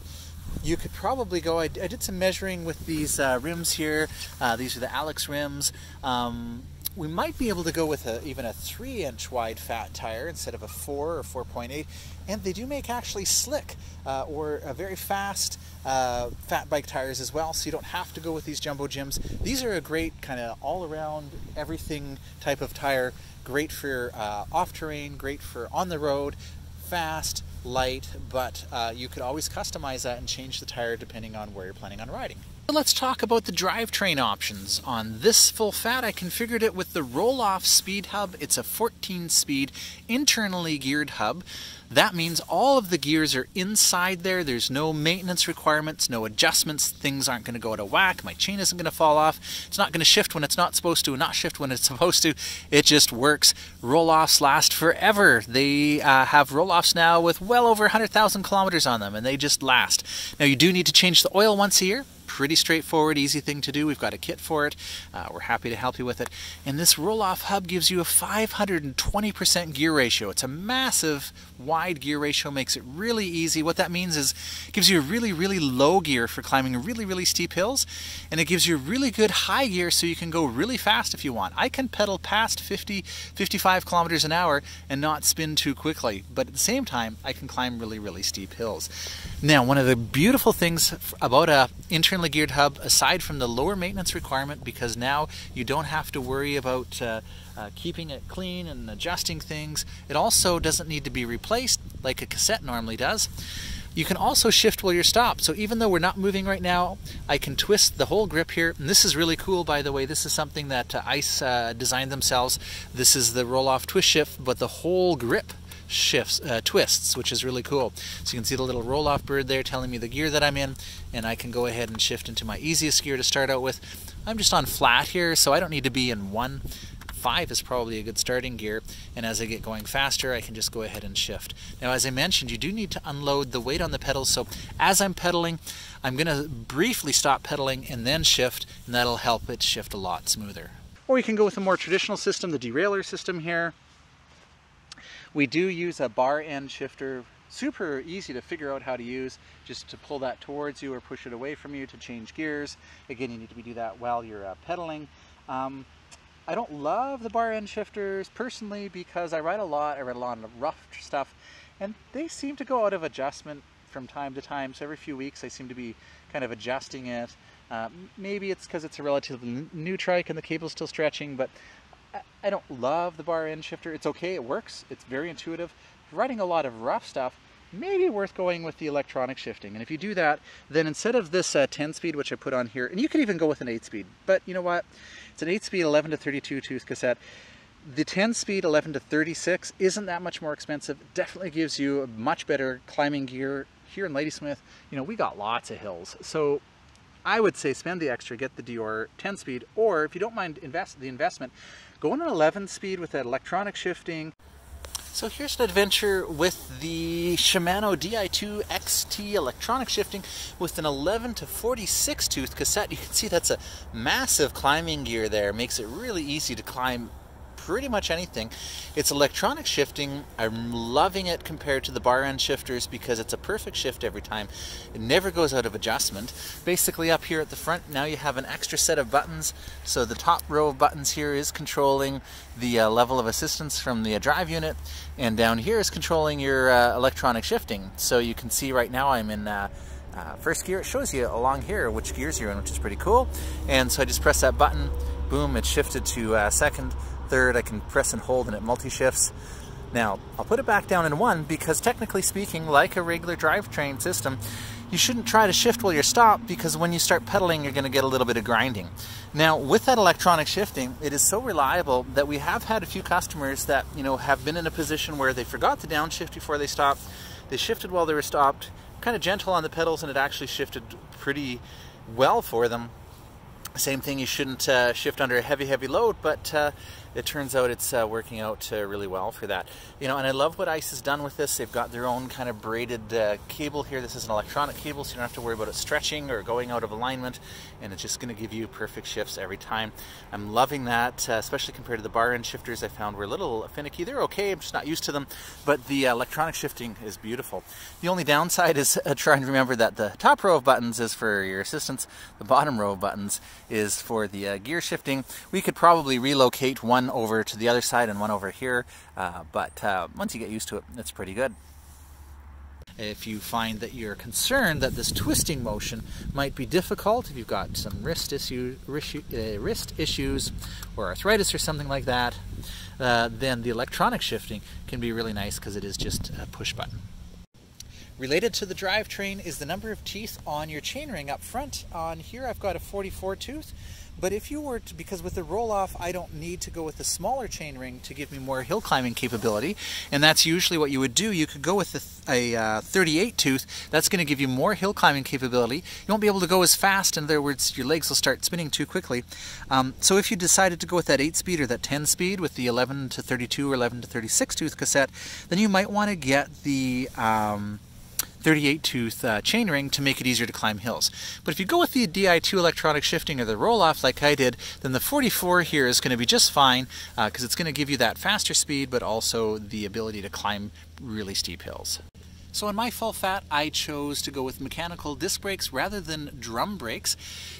you could probably go. I, I did some measuring with these uh, rims here. Uh, these are the Alex rims. Um, we might be able to go with a, even a 3 inch wide fat tire instead of a 4 or 4.8 and they do make actually slick uh, or a very fast uh, fat bike tires as well so you don't have to go with these Jumbo Jims. These are a great kind of all around everything type of tire great for uh, off terrain great for on the road fast light but uh, you could always customize that and change the tire depending on where you're planning on riding Let's talk about the drivetrain options. On this full fat, I configured it with the Rohloff speed hub. It's a 14-speed internally geared hub. That means all of the gears are inside there. There's no maintenance requirements, no adjustments. Things aren't going to go out of whack. My chain isn't going to fall off. It's not going to shift when it's not supposed to, and not shift when it's supposed to. It just works. Rohloffs last forever. They uh, have Rohloffs now with well over 100,000 kilometers on them, and they just last. Now, you do need to change the oil once a year pretty straightforward, easy thing to do. We've got a kit for it. Uh, we're happy to help you with it. And this Rohloff hub gives you a 520% gear ratio. It's a massive wide gear ratio, makes it really easy. What that means is it gives you a really, really low gear for climbing really, really steep hills, and it gives you really good high gear so you can go really fast if you want. I can pedal past 50, 55 kilometers an hour and not spin too quickly, but at the same time, I can climb really, really steep hills. Now, one of the beautiful things about a internally geared hub aside from the lower maintenance requirement because now you don't have to worry about uh, uh, keeping it clean and adjusting things. It also doesn't need to be replaced like a cassette normally does. You can also shift while you're stopped. So even though we're not moving right now, I can twist the whole grip here. And this is really cool, by the way. This is something that uh, ICE uh, designed themselves. This is the Rohloff twist shift, but the whole grip shifts, uh, twists, which is really cool. So you can see the little Rohloff bird there telling me the gear that I'm in, and I can go ahead and shift into my easiest gear to start out with. I'm just on flat here, so I don't need to be in one. Five is probably a good starting gear, and as I get going faster, I can just go ahead and shift. Now, as I mentioned, you do need to unload the weight on the pedals, so as I'm pedaling, I'm going to briefly stop pedaling and then shift, and that'll help it shift a lot smoother. Or you can go with a more traditional system, the derailleur system here. We do use a bar end shifter, super easy to figure out how to use, just to pull that towards you or push it away from you to change gears. Again, you need to be do that while you're uh, pedaling. Um, I don't love the bar end shifters personally because I ride a lot, I ride a lot of rough stuff, and they seem to go out of adjustment from time to time. So every few weeks I seem to be kind of adjusting it. Uh, maybe it's because it's a relatively new trike and the cable's still stretching, but I don't love the bar end shifter. It's okay, it works, it's very intuitive. Riding a lot of rough stuff, maybe worth going with the electronic shifting. And if you do that, then instead of this uh, 10 speed, which I put on here, and you could even go with an 8 speed, but you know what? It's an 8 speed 11 to 32 tooth cassette. The 10 speed 11 to 36 isn't that much more expensive. Definitely gives you a much better climbing gear. Here in Ladysmith, you know, we got lots of hills. So I would say spend the extra, get the Deore 10 speed, or if you don't mind invest the investment, go on an 11 speed with that electronic shifting. So here's an adventure with the Shimano Di2 XT electronic shifting with an 11 to 46 tooth cassette. You can see that's a massive climbing gear there. Makes it really easy to climb pretty much anything. It's electronic shifting. I'm loving it compared to the bar end shifters because it's a perfect shift every time. It never goes out of adjustment. Basically up here at the front now you have an extra set of buttons. So the top row of buttons here is controlling the uh, level of assistance from the uh, drive unit and down here is controlling your uh, electronic shifting. So you can see right now I'm in uh, uh, first gear. It shows you along here which gears you're in, which is pretty cool. And so I just press that button, boom, it shifted to uh, second third, I can press and hold and it multi-shifts. Now, I'll put it back down in one because technically speaking, like a regular drivetrain system, you shouldn't try to shift while you're stopped because when you start pedaling, you're going to get a little bit of grinding. Now, with that electronic shifting, it is so reliable that we have had a few customers that, you know, have been in a position where they forgot to downshift before they stopped. They shifted while they were stopped, kind of gentle on the pedals, and it actually shifted pretty well for them. Same thing, you shouldn't uh, shift under a heavy, heavy load, but uh, it turns out it's uh, working out uh, really well for that. You know, and I love what ICE has done with this. They've got their own kind of braided uh, cable here. This is an electronic cable, so you don't have to worry about it stretching or going out of alignment, and it's just going to give you perfect shifts every time. I'm loving that, uh, especially compared to the bar end shifters I found were a little finicky. They're okay, I'm just not used to them, but the electronic shifting is beautiful. The only downside is uh, trying to remember that the top row of buttons is for your assistance, the bottom row of buttons is for the uh, gear shifting. We could probably relocate one one over to the other side and one over here, uh, but uh, once you get used to it, it's pretty good. If you find that you're concerned that this twisting motion might be difficult, if you've got some wrist, issue, uh, wrist issues or arthritis or something like that, uh, then the electronic shifting can be really nice because it is just a push button. Related to the drivetrain is the number of teeth on your chainring up front. On here I've got a 44 tooth. But if you were to, because with the Rohloff, I don't need to go with the smaller chainring to give me more hill climbing capability, and that's usually what you would do. You could go with a, a uh, 38 tooth. That's going to give you more hill climbing capability. You won't be able to go as fast, in other words, your legs will start spinning too quickly. Um, so if you decided to go with that 8 speed or that 10 speed with the 11 to 32 or 11 to 36 tooth cassette, then you might want to get the um, 38 tooth uh, chainring to make it easier to climb hills. But if you go with the Di2 electronic shifting or the Rohloff like I did, then the 44 here is going to be just fine because uh, it's going to give you that faster speed but also the ability to climb really steep hills. So on my full fat, I chose to go with mechanical disc brakes rather than drum brakes.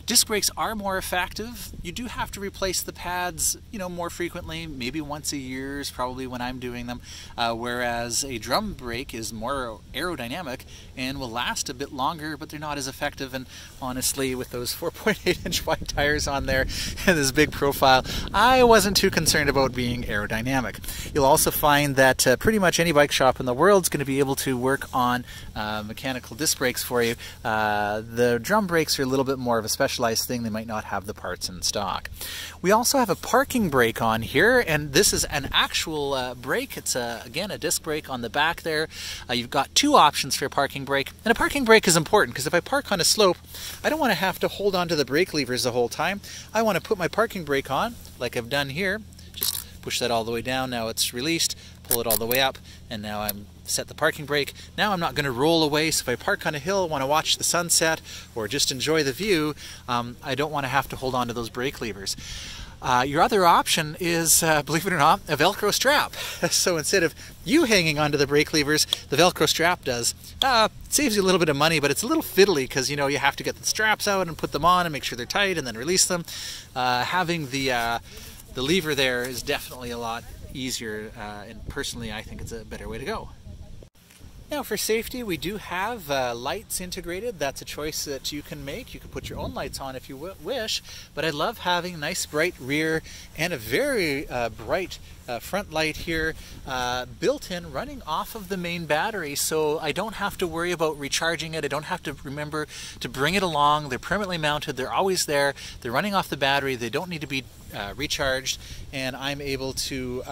Disc brakes are more effective. You do have to replace the pads, you know, more frequently, maybe once a year is probably when I'm doing them, uh, whereas a drum brake is more aerodynamic and will last a bit longer, but they're not as effective. And honestly, with those 4.8 inch wide tires on there and this big profile, I wasn't too concerned about being aerodynamic. You'll also find that uh, pretty much any bike shop in the world is going to be able to work on uh, mechanical disc brakes for you. Uh, the drum brakes are a little bit more of a specialized thing. They might not have the parts in stock. We also have a parking brake on here, and this is an actual uh, brake. It's, a, again, a disc brake on the back there. Uh, you've got two options for a parking brake. And a parking brake is important because if I park on a slope, I don't want to have to hold on to the brake levers the whole time. I want to put my parking brake on, like I've done here. Just push that all the way down. Now it's released. Pull it all the way up, and now I'm set the parking brake. Now I'm not going to roll away, so if I park on a hill, want to watch the sunset, or just enjoy the view, um, I don't want to have to hold on to those brake levers. Uh, your other option is, uh, believe it or not, a Velcro strap. so instead of you hanging onto the brake levers, the Velcro strap does. Uh, saves you a little bit of money, but it's a little fiddly because you know you have to get the straps out and put them on and make sure they're tight and then release them. Uh, having the uh, the lever there is definitely a lot easier, uh, and personally, I think it's a better way to go. Now for safety, we do have uh, lights integrated. That's a choice that you can make. You can put your own lights on if you wish, but I love having nice bright rear and a very uh, bright uh, front light here uh, built in running off of the main battery so I don't have to worry about recharging it. I don't have to remember to bring it along. They're permanently mounted. They're always there. They're running off the battery. They don't need to be uh, recharged and I'm able to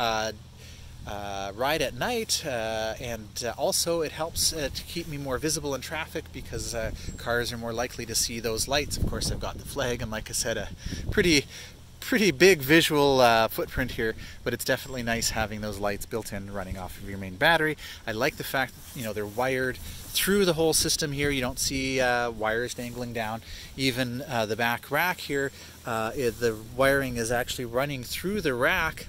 uh, uh, ride at night, uh, and uh, also it helps uh, to keep me more visible in traffic because uh, cars are more likely to see those lights. Of course, I've got the flag, and like I said, a pretty pretty big visual uh, footprint here, but it's definitely nice having those lights built in running off of your main battery. I like the fact that, you know, they're wired through the whole system here. You don't see uh, wires dangling down. Even uh, the back rack here, the wiring is actually running through the rack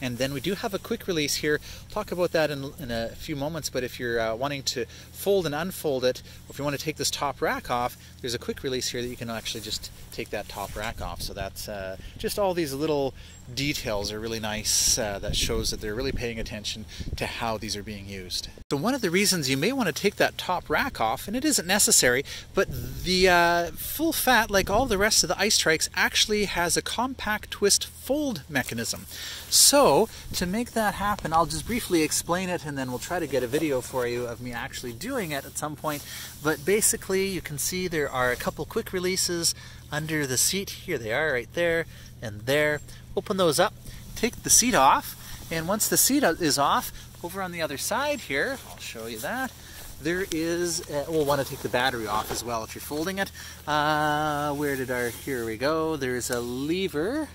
and then we do have a quick release here. talk about that in, in a few moments, but if you're uh, wanting to fold and unfold it, or if you want to take this top rack off, there's a quick release here that you can actually just take that top rack off. So that's uh, just all these little details are really nice uh, that shows that they're really paying attention to how these are being used. So one of the reasons you may want to take that top rack off, and it isn't necessary, but the uh, full fat, like all the rest of the ICE trikes, actually has a compact twist fold mechanism. So to make that happen, I'll just briefly explain it and then we'll try to get a video for you of me actually doing it at some point. But basically you can see there are a couple quick releases under the seat. Here they are right there and there. Open those up, take the seat off, and once the seat is off, over on the other side here, I'll show you that, there is, we'll want to take the battery off as well if you're folding it. Uh, where did our, here we go, there's a lever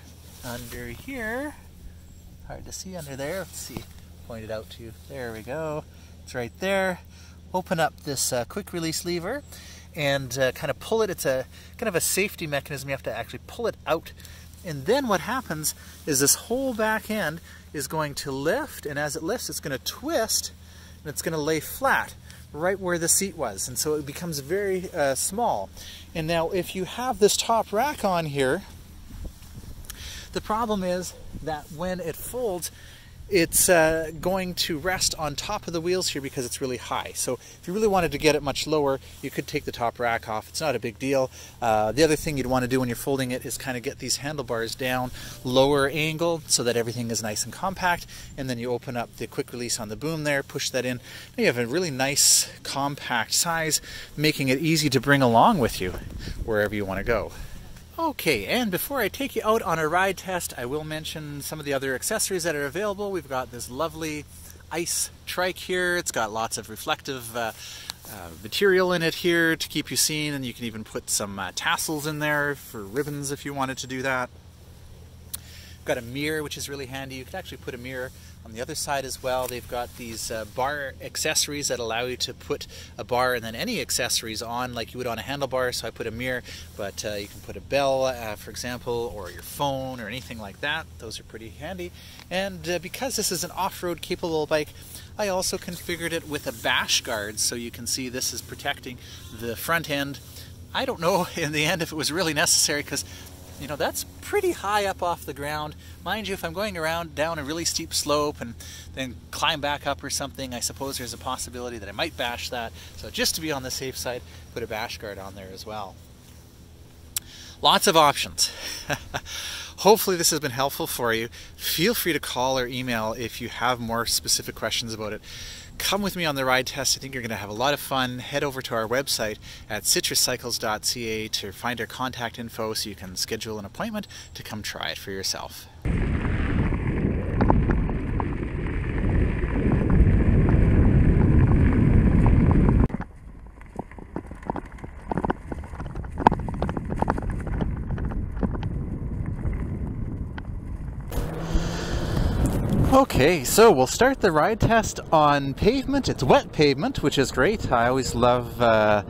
under here. Hard to see under there, let's see, point it out to you. There we go, it's right there. Open up this uh, quick release lever and uh, kind of pull it. It's a kind of a safety mechanism. You have to actually pull it out. And then what happens is this whole back end is going to lift, and as it lifts, it's going to twist, and it's going to lay flat right where the seat was. And so it becomes very uh, small. And now if you have this top rack on here, the problem is that when it folds, it's uh, going to rest on top of the wheels here because it's really high. So if you really wanted to get it much lower, you could take the top rack off. It's not a big deal. Uh, the other thing you'd want to do when you're folding it is kind of get these handlebars down lower angle so that everything is nice and compact. And then you open up the quick release on the boom there, push that in. And you have a really nice compact size, making it easy to bring along with you wherever you want to go. Okay, and before I take you out on a ride test, I will mention some of the other accessories that are available. We've got this lovely ICE trike here. It's got lots of reflective uh, uh, material in it here to keep you seen, and you can even put some uh, tassels in there for ribbons if you wanted to do that. We've Got a mirror, which is really handy. You could actually put a mirror on the other side as well, they've got these uh, bar accessories that allow you to put a bar and then any accessories on like you would on a handlebar. So I put a mirror, but uh, you can put a bell, uh, for example, or your phone or anything like that. Those are pretty handy. And uh, because this is an off-road capable bike, I also configured it with a bash guard so you can see this is protecting the front end. I don't know in the end if it was really necessary because you know, that's pretty high up off the ground. Mind you, if I'm going around down a really steep slope and then climb back up or something, I suppose there's a possibility that I might bash that. So just to be on the safe side, put a bash guard on there as well. Lots of options. Hopefully this has been helpful for you. Feel free to call or email if you have more specific questions about it come with me on the ride test. I think you're going to have a lot of fun. Head over to our website at citruscycles.ca to find our contact info so you can schedule an appointment to come try it for yourself. Okay, so we'll start the ride test on pavement. It's wet pavement, which is great. I always love uh,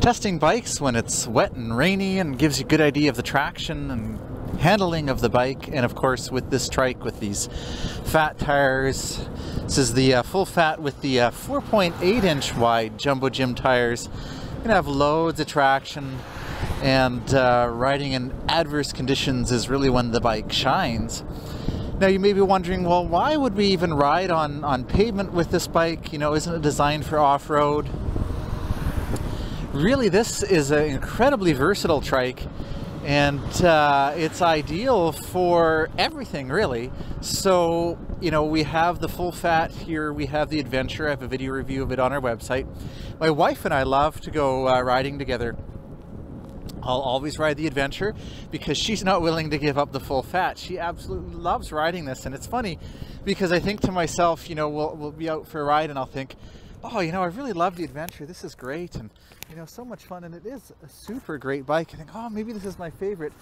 testing bikes when it's wet and rainy and gives you a good idea of the traction and handling of the bike. And of course, with this trike with these fat tires, this is the uh, full fat with the uh, 4.8 inch wide Jumbo Jim tires. You're gonna have loads of traction and uh, riding in adverse conditions is really when the bike shines. Now you may be wondering, well, why would we even ride on, on pavement with this bike? You know, isn't it designed for off-road? Really, this is an incredibly versatile trike and uh, it's ideal for everything really. So, you know, we have the full fat here, we have the adventure, I have a video review of it on our website. My wife and I love to go uh, riding together I'll always ride the adventure because she's not willing to give up the full fat. She absolutely loves riding this. And it's funny because I think to myself, you know, we'll, we'll be out for a ride and I'll think, oh, you know, I really love the adventure. This is great. And, you know, so much fun. And it is a super great bike. I think, oh, maybe this is my favorite.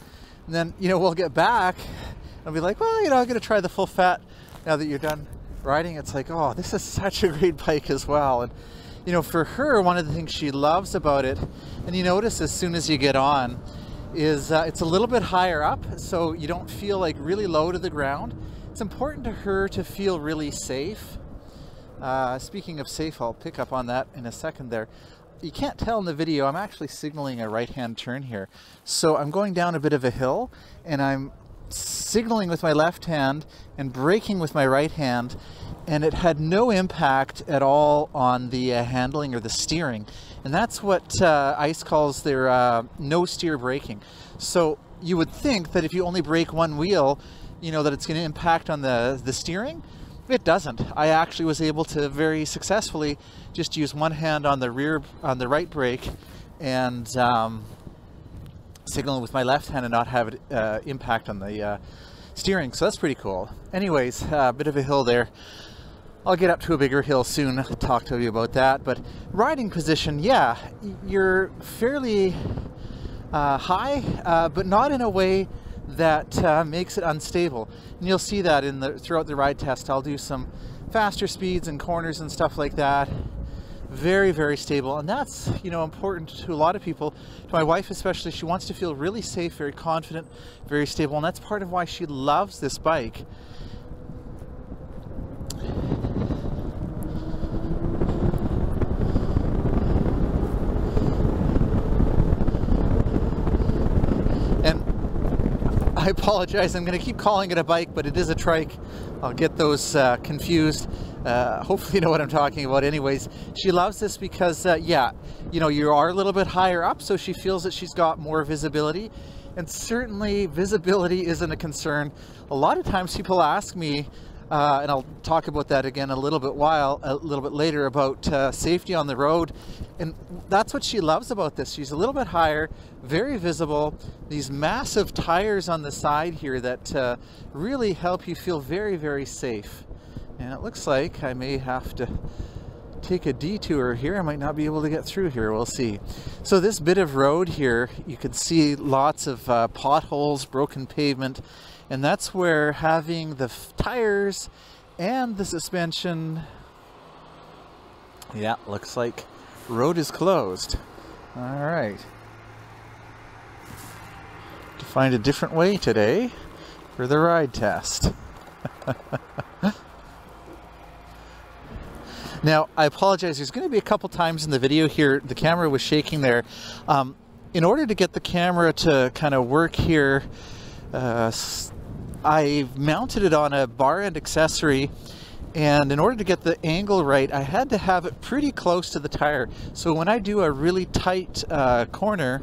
And then, you know, we'll get back and I'll be like, well, you know, I'm going to try the full fat now that you're done riding. It's like, oh, this is such a great bike as well. And, you know, for her, one of the things she loves about it, and you notice as soon as you get on, is uh, it's a little bit higher up, so you don't feel like really low to the ground. It's important to her to feel really safe. Uh, speaking of safe, I'll pick up on that in a second there. You can't tell in the video, I'm actually signaling a right-hand turn here. So I'm going down a bit of a hill, and I'm signaling with my left hand and braking with my right hand and it had no impact at all on the uh, handling or the steering. And that's what uh, ICE calls their uh, no steer braking. So you would think that if you only brake one wheel, you know, that it's going to impact on the, the steering. It doesn't. I actually was able to very successfully just use one hand on the rear, on the right brake and um, signal with my left hand and not have it uh, impact on the uh, steering. So that's pretty cool. Anyways, a uh, bit of a hill there. I'll get up to a bigger hill soon, talk to you about that. But riding position, yeah, you're fairly uh, high, uh, but not in a way that uh, makes it unstable. And you'll see that in the throughout the ride test. I'll do some faster speeds and corners and stuff like that. Very, very stable. And that's, you know, important to a lot of people. To my wife especially, she wants to feel really safe, very confident, very stable. And that's part of why she loves this bike. I apologize. I'm going to keep calling it a bike, but it is a trike. I'll get those uh, confused. Uh, hopefully you know what I'm talking about anyways. She loves this because, uh, yeah, you know, you are a little bit higher up, so she feels that she's got more visibility. And certainly visibility isn't a concern. A lot of times people ask me, uh, and I'll talk about that again a little bit while a little bit later about uh, safety on the road. And that's what she loves about this. She's a little bit higher very visible. These massive tires on the side here that uh, really help you feel very very safe. And it looks like I may have to take a detour here. I might not be able to get through here. We'll see. So this bit of road here you can see lots of uh, potholes broken pavement and that's where having the tires and the suspension yeah looks like road is closed. All right. To find a different way today for the ride test. Now I apologize there's going to be a couple times in the video here the camera was shaking there. Um, in order to get the camera to kind of work here uh, I mounted it on a bar end accessory and in order to get the angle right I had to have it pretty close to the tire so when I do a really tight uh, corner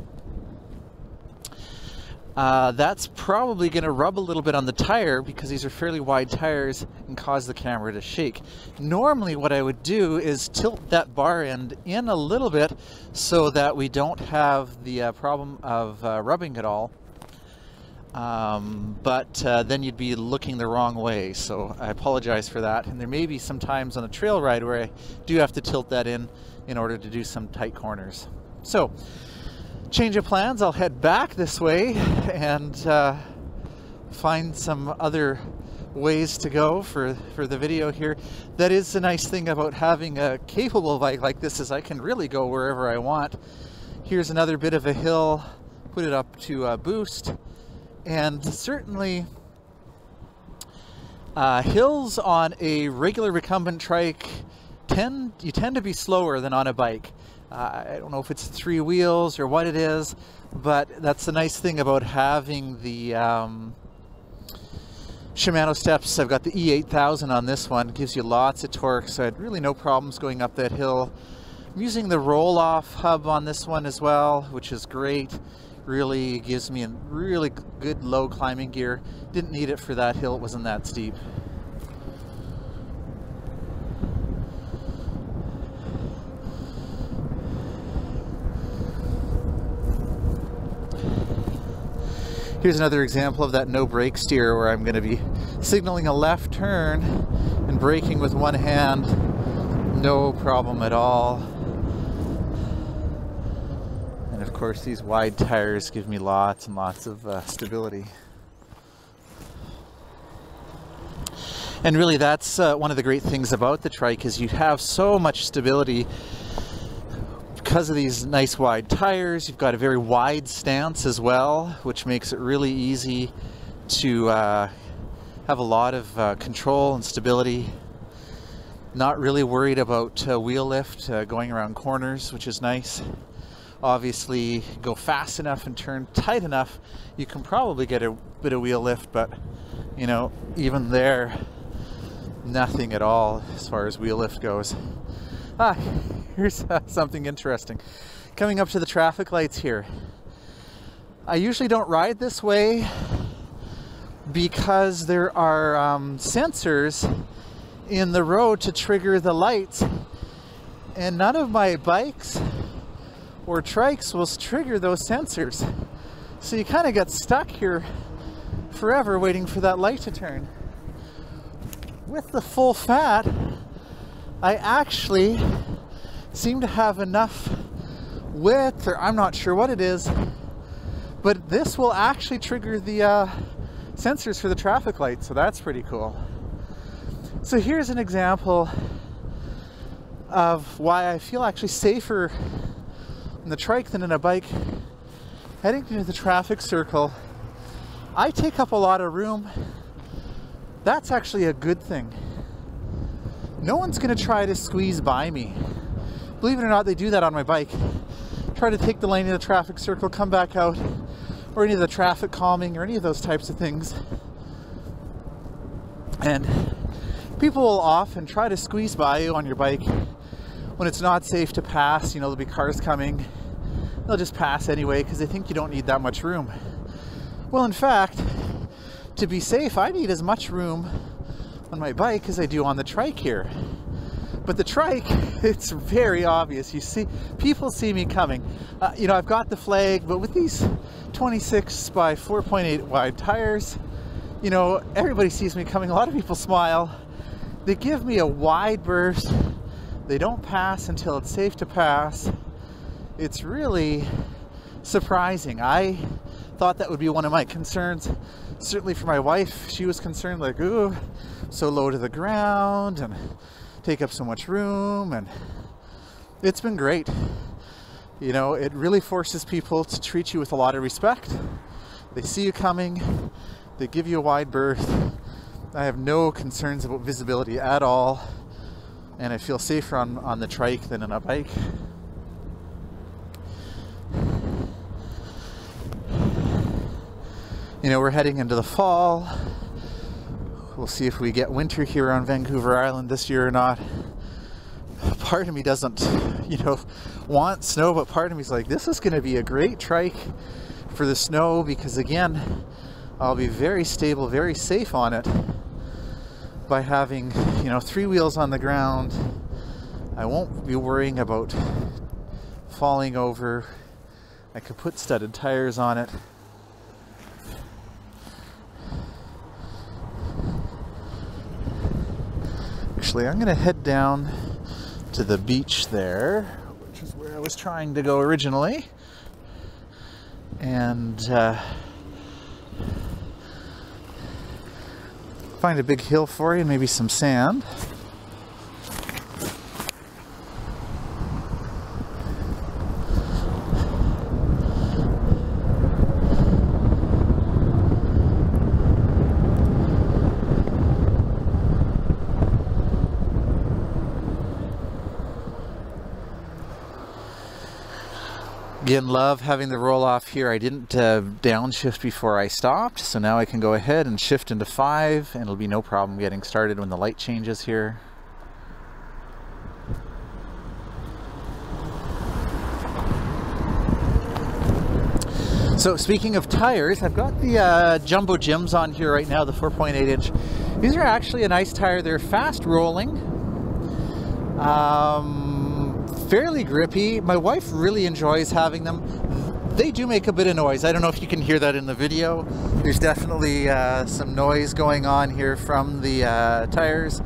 uh, that's probably going to rub a little bit on the tire because these are fairly wide tires and cause the camera to shake. Normally what I would do is tilt that bar end in a little bit so that we don't have the uh, problem of uh, rubbing it all um, but uh, then you'd be looking the wrong way. So I apologize for that. And there may be some times on a trail ride where I do have to tilt that in in order to do some tight corners. So change of plans. I'll head back this way and uh, find some other ways to go for, for the video here. That is the nice thing about having a capable bike like this is I can really go wherever I want. Here's another bit of a hill, put it up to uh, boost and certainly uh, hills on a regular recumbent trike tend you tend to be slower than on a bike. Uh, I don't know if it's three wheels or what it is, but that's the nice thing about having the um, Shimano STEPS. I've got the E8000 on this one. Gives you lots of torque, so I had really no problems going up that hill. I'm using the Rohloff hub on this one as well, which is great. Really gives me a really good low climbing gear. Didn't need it for that hill, it wasn't that steep. Here's another example of that no brake steer where I'm going to be signaling a left turn and braking with one hand. No problem at all. Course these wide tires give me lots and lots of uh, stability. And really that's uh, one of the great things about the trike is you have so much stability because of these nice wide tires, you've got a very wide stance as well, which makes it really easy to uh, have a lot of uh, control and stability. Not really worried about uh, wheel lift uh, going around corners, which is nice. Obviously, go fast enough and turn tight enough, you can probably get a bit of wheel lift, but you know, even there, nothing at all as far as wheel lift goes. Ah, here's uh, something interesting. Coming up to the traffic lights here. I usually don't ride this way because there are um, sensors in the road to trigger the lights and none of my bikes or trikes will trigger those sensors. So you kind of get stuck here forever waiting for that light to turn. With the full fat, I actually seem to have enough width, or I'm not sure what it is, but this will actually trigger the uh, sensors for the traffic light, so that's pretty cool. So here's an example of why I feel actually safer in the trike than in a bike. Heading into the traffic circle, I take up a lot of room. That's actually a good thing. No one's gonna try to squeeze by me. Believe it or not, they do that on my bike. Try to take the lane in the traffic circle, come back out, or any of the traffic calming or any of those types of things. And people will often try to squeeze by you on your bike when it's not safe to pass. You know, there'll be cars coming. They'll just pass anyway because they think you don't need that much room. Well, in fact, to be safe, I need as much room on my bike as I do on the trike here. But the trike, it's very obvious. You see, people see me coming. Uh, you know, I've got the flag, but with these 26 by 4.8 wide tires, you know, everybody sees me coming. A lot of people smile. They give me a wide berth. They don't pass until it's safe to pass. It's really surprising. I thought that would be one of my concerns. Certainly for my wife, she was concerned like, ooh, so low to the ground and take up so much room and it's been great. You know, it really forces people to treat you with a lot of respect. They see you coming, they give you a wide berth. I have no concerns about visibility at all, and I feel safer on, on the trike than on a bike. You know, we're heading into the fall. We'll see if we get winter here on Vancouver Island this year or not. Part of me doesn't, you know, want snow, but part of me is like, this is going to be a great trike for the snow because, again, I'll be very stable, very safe on it by having, you know, three wheels on the ground. I won't be worrying about falling over. I could put studded tires on it. actually. I'm going to head down to the beach there, which is where I was trying to go originally. And uh, find a big hill for you and maybe some sand. Again, love having the Rohloff here. I didn't uh, downshift before I stopped, so now I can go ahead and shift into five and it'll be no problem getting started when the light changes here. So speaking of tires, I've got the uh, Jumbo Jims on here right now, the 4.8 inch. These are actually a nice tire. They're fast rolling. Um, fairly grippy. My wife really enjoys having them. They do make a bit of noise. I don't know if you can hear that in the video. There's definitely uh, some noise going on here from the uh, tires.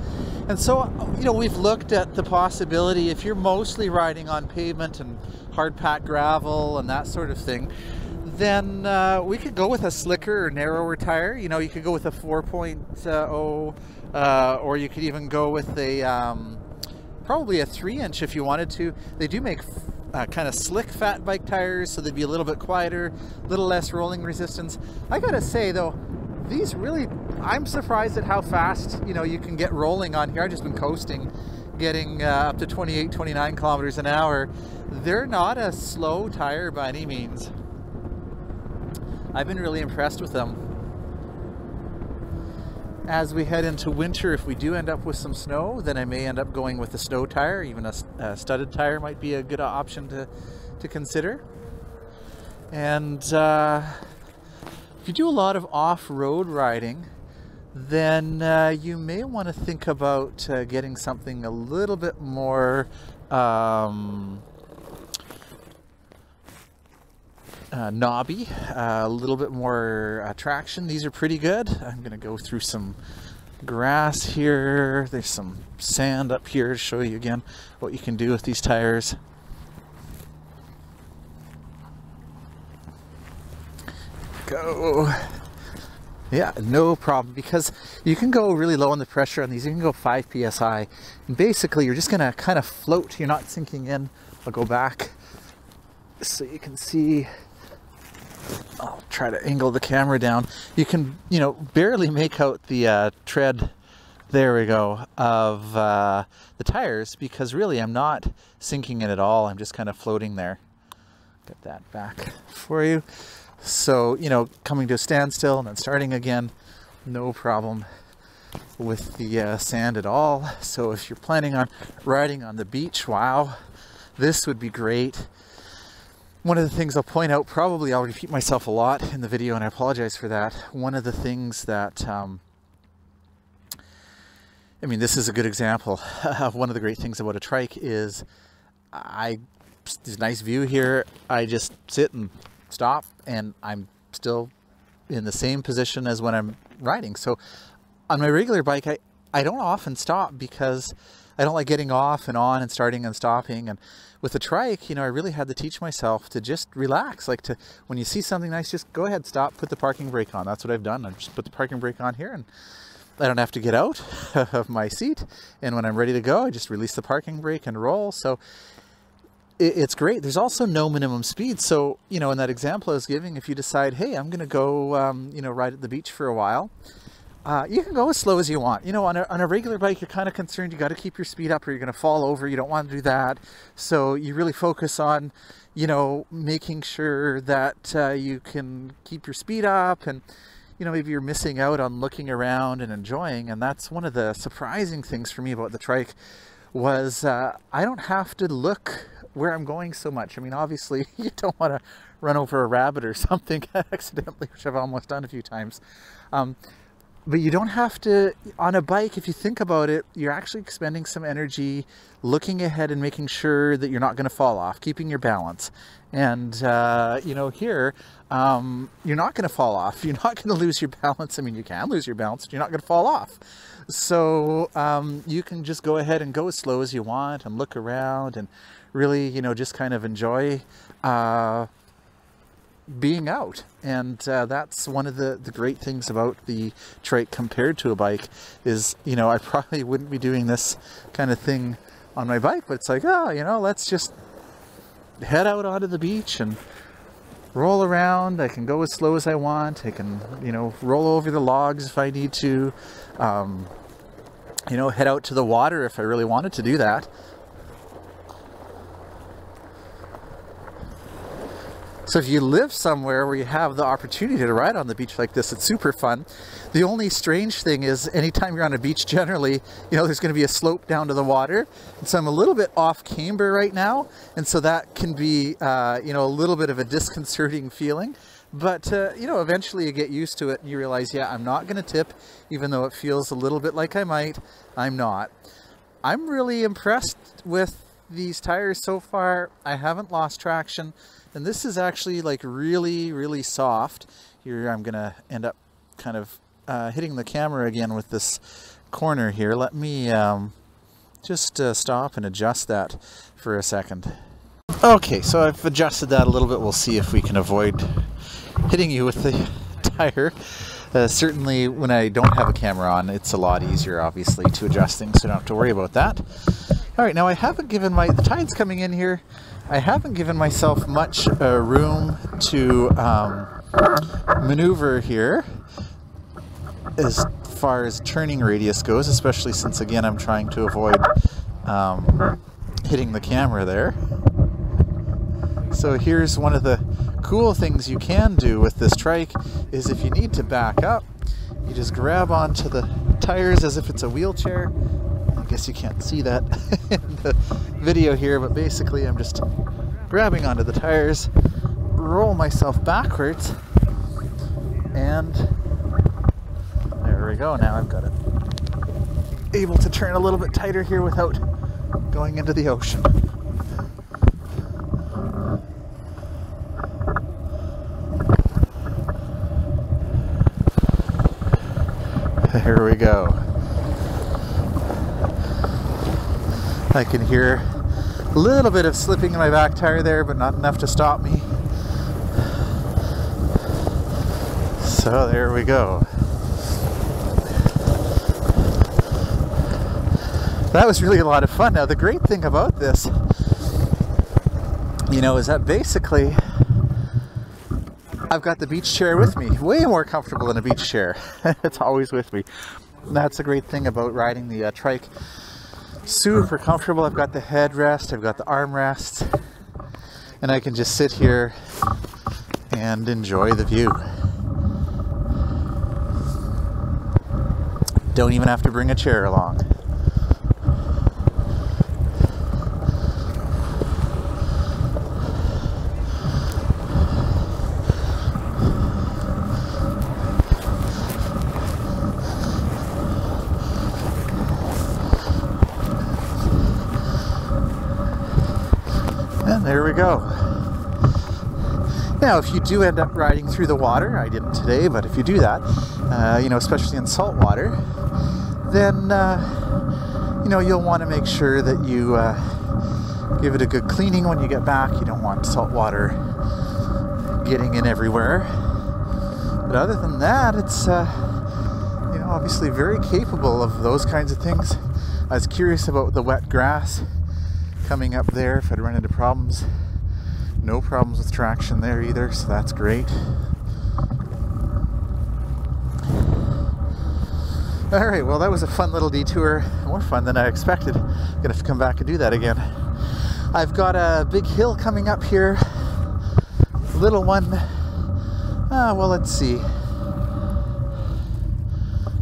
And so, you know, we've looked at the possibility if you're mostly riding on pavement and hard packed gravel and that sort of thing, then uh, we could go with a slicker or narrower tire. You know, you could go with a 4.0 uh, or you could even go with a um, probably a three inch if you wanted to. They do make uh, kind of slick fat bike tires, so they'd be a little bit quieter, a little less rolling resistance. I gotta say though, these really, I'm surprised at how fast, you know, you can get rolling on here. I've just been coasting, getting uh, up to 28, 29 kilometers an hour. They're not a slow tire by any means. I've been really impressed with them as we head into winter, if we do end up with some snow, then I may end up going with a snow tire. Even a, a studded tire might be a good option to, to consider. And uh, if you do a lot of off-road riding, then uh, you may want to think about uh, getting something a little bit more um, uh, knobby, uh, a little bit more traction. These are pretty good. I'm going to go through some grass here. There's some sand up here to show you again what you can do with these tires. Go. Yeah, no problem because you can go really low on the pressure on these. You can go 5 psi. And basically, you're just going to kind of float. You're not sinking in. I'll go back so you can see I'll try to angle the camera down. You can, you know, barely make out the uh, tread, there we go, of uh, the tires because really I'm not sinking it at all. I'm just kind of floating there. Get that back for you. So, you know, coming to a standstill and then starting again, no problem with the uh, sand at all. So if you're planning on riding on the beach, wow, this would be great. One of the things I'll point out, probably I'll repeat myself a lot in the video, and I apologize for that. One of the things that, um, I mean, this is a good example. Of one of the great things about a trike is I, there's a nice view here. I just sit and stop, and I'm still in the same position as when I'm riding. So on my regular bike, I, I don't often stop because I don't like getting off and on and starting and stopping. And with the trike, you know, I really had to teach myself to just relax. Like to, when you see something nice, just go ahead, stop, put the parking brake on. That's what I've done. I just put the parking brake on here and I don't have to get out of my seat. And when I'm ready to go, I just release the parking brake and roll. So it's great. There's also no minimum speed. So, you know, in that example I was giving, if you decide, hey, I'm going to go, um, you know, ride at the beach for a while, uh, you can go as slow as you want. You know, on a, on a regular bike, you're kind of concerned you got to keep your speed up or you're going to fall over. You don't want to do that. So you really focus on, you know, making sure that uh, you can keep your speed up and, you know, maybe you're missing out on looking around and enjoying. And that's one of the surprising things for me about the trike was uh, I don't have to look where I'm going so much. I mean, obviously, you don't want to run over a rabbit or something accidentally, which I've almost done a few times. Um, but you don't have to on a bike if you think about it you're actually expending some energy looking ahead and making sure that you're not going to fall off keeping your balance. And uh, you know here um, you're not going to fall off. You're not going to lose your balance. I mean you can lose your balance you're not going to fall off. So um, you can just go ahead and go as slow as you want and look around and really you know just kind of enjoy uh, being out. And uh, that's one of the, the great things about the trike compared to a bike is, you know, I probably wouldn't be doing this kind of thing on my bike, but it's like, oh, you know, let's just head out onto the beach and roll around. I can go as slow as I want. I can, you know, roll over the logs if I need to. Um, you know, head out to the water if I really wanted to do that. So if you live somewhere where you have the opportunity to ride on the beach like this, it's super fun. The only strange thing is anytime you're on a beach generally, you know, there's going to be a slope down to the water. And so I'm a little bit off camber right now. And so that can be, uh, you know, a little bit of a disconcerting feeling. But, uh, you know, eventually you get used to it and you realize, yeah, I'm not going to tip, even though it feels a little bit like I might. I'm not. I'm really impressed with these tires so far. I haven't lost traction. And this is actually like really, really soft. Here I'm gonna end up kind of uh, hitting the camera again with this corner here. Let me um, just uh, stop and adjust that for a second. Okay, so I've adjusted that a little bit. We'll see if we can avoid hitting you with the tire. Uh, certainly when I don't have a camera on, it's a lot easier, obviously, to adjust things, so don't have to worry about that. All right, now I haven't given my, the tide's coming in here. I haven't given myself much uh, room to um, maneuver here as far as turning radius goes, especially since again I'm trying to avoid um, hitting the camera there. So here's one of the cool things you can do with this trike is if you need to back up, you just grab onto the tires as if it's a wheelchair I guess you can't see that in the video here, but basically I'm just grabbing onto the tires, roll myself backwards, and there we go. Now I've got it able to turn a little bit tighter here without going into the ocean. There we go. I can hear a little bit of slipping in my back tire there, but not enough to stop me. So there we go. That was really a lot of fun. Now, the great thing about this, you know, is that basically I've got the beach chair with me. Way more comfortable than a beach chair. it's always with me. That's the great thing about riding the uh, trike super comfortable. I've got the headrest, I've got the armrests, and I can just sit here and enjoy the view. Don't even have to bring a chair along. there we go. Now, if you do end up riding through the water, I didn't today, but if you do that, uh, you know, especially in salt water, then, uh, you know, you'll want to make sure that you uh, give it a good cleaning when you get back. You don't want salt water getting in everywhere. But other than that, it's, uh, you know, obviously very capable of those kinds of things. I was curious about the wet grass coming up there if I'd run into problems. No problems with traction there either, so that's great. All right, well, that was a fun little detour. More fun than I expected. I'm gonna have to come back and do that again. I've got a big hill coming up here. Little one. Ah, well, let's see.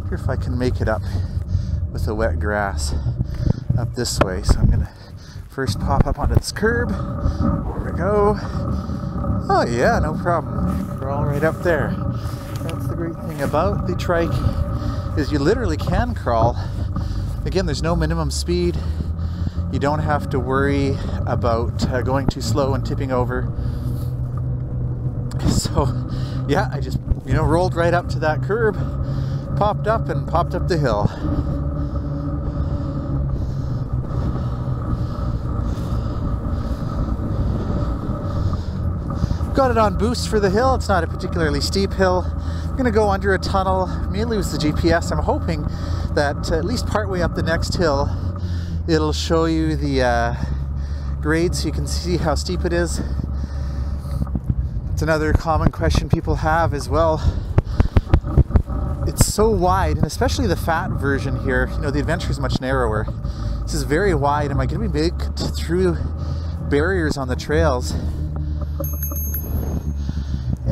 Here if I can make it up with the wet grass up this way. So I'm gonna First pop up onto this curb. There we go. Oh yeah, no problem. We're all right up there. That's the great thing about the trike is you literally can crawl. Again, there's no minimum speed. You don't have to worry about uh, going too slow and tipping over. So, yeah, I just, you know, rolled right up to that curb, popped up and popped up the hill. Got it on boost for the hill. It's not a particularly steep hill. I'm gonna go under a tunnel, may lose the GPS. I'm hoping that at least partway up the next hill, it'll show you the uh, grade so you can see how steep it is. It's another common question people have as well. It's so wide, and especially the fat version here, you know, the adventure is much narrower. This is very wide. Am I gonna be big through barriers on the trails?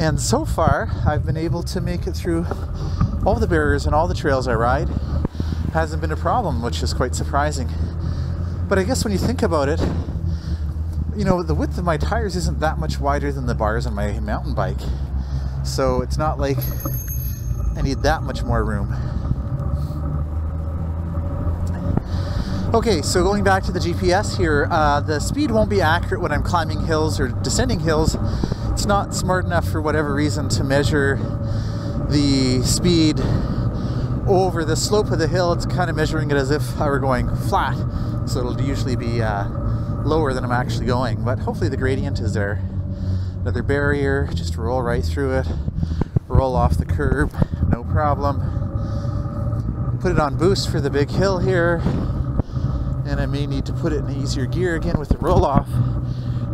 And so far, I've been able to make it through all the barriers and all the trails I ride. Hasn't been a problem, which is quite surprising. But I guess when you think about it, you know, the width of my tires isn't that much wider than the bars on my mountain bike. So it's not like I need that much more room. Okay, so going back to the GPS here, uh, the speed won't be accurate when I'm climbing hills or descending hills. It's not smart enough for whatever reason to measure the speed over the slope of the hill. It's kind of measuring it as if I were going flat. So it'll usually be uh, lower than I'm actually going, but hopefully the gradient is there. Another barrier, just roll right through it, roll off the curb, no problem. Put it on boost for the big hill here and I may need to put it in easier gear again with the Rohloff.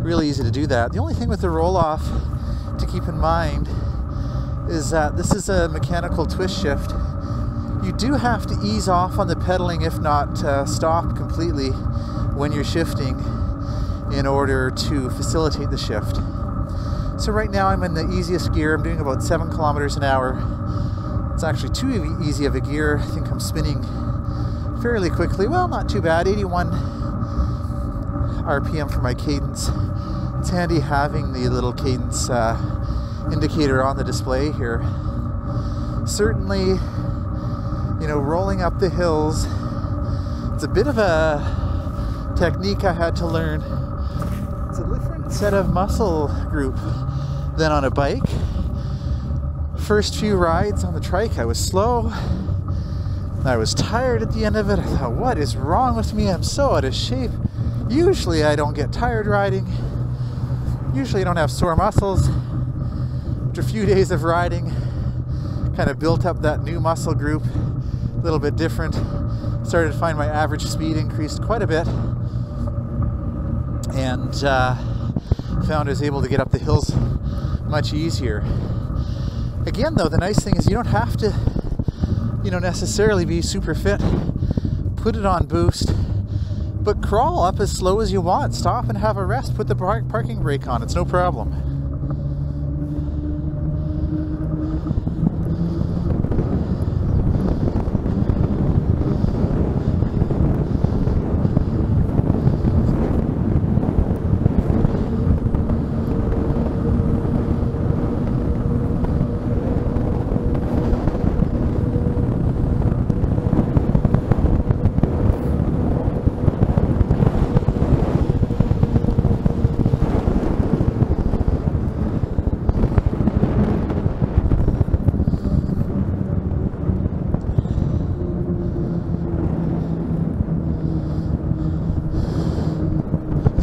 Really easy to do that. The only thing with the Rohloff to keep in mind is that this is a mechanical twist shift. You do have to ease off on the pedaling, if not uh, stop completely when you're shifting in order to facilitate the shift. So right now I'm in the easiest gear. I'm doing about seven kilometers an hour. It's actually too easy of a gear. I think I'm spinning fairly quickly. Well, not too bad. 81 RPM for my It's handy having the little cadence uh, indicator on the display here. Certainly, you know, rolling up the hills, it's a bit of a technique I had to learn. It's a different set of muscle group than on a bike. First few rides on the trike, I was slow I was tired at the end of it. I thought, what is wrong with me? I'm so out of shape. Usually I don't get tired riding. Usually I don't have sore muscles. After a few days of riding, kind of built up that new muscle group, a little bit different. Started to find my average speed increased quite a bit. And uh, found I was able to get up the hills much easier. Again, though, the nice thing is you don't have to you know, necessarily be super fit. Put it on boost, but crawl up as slow as you want. Stop and have a rest. Put the parking brake on. It's no problem.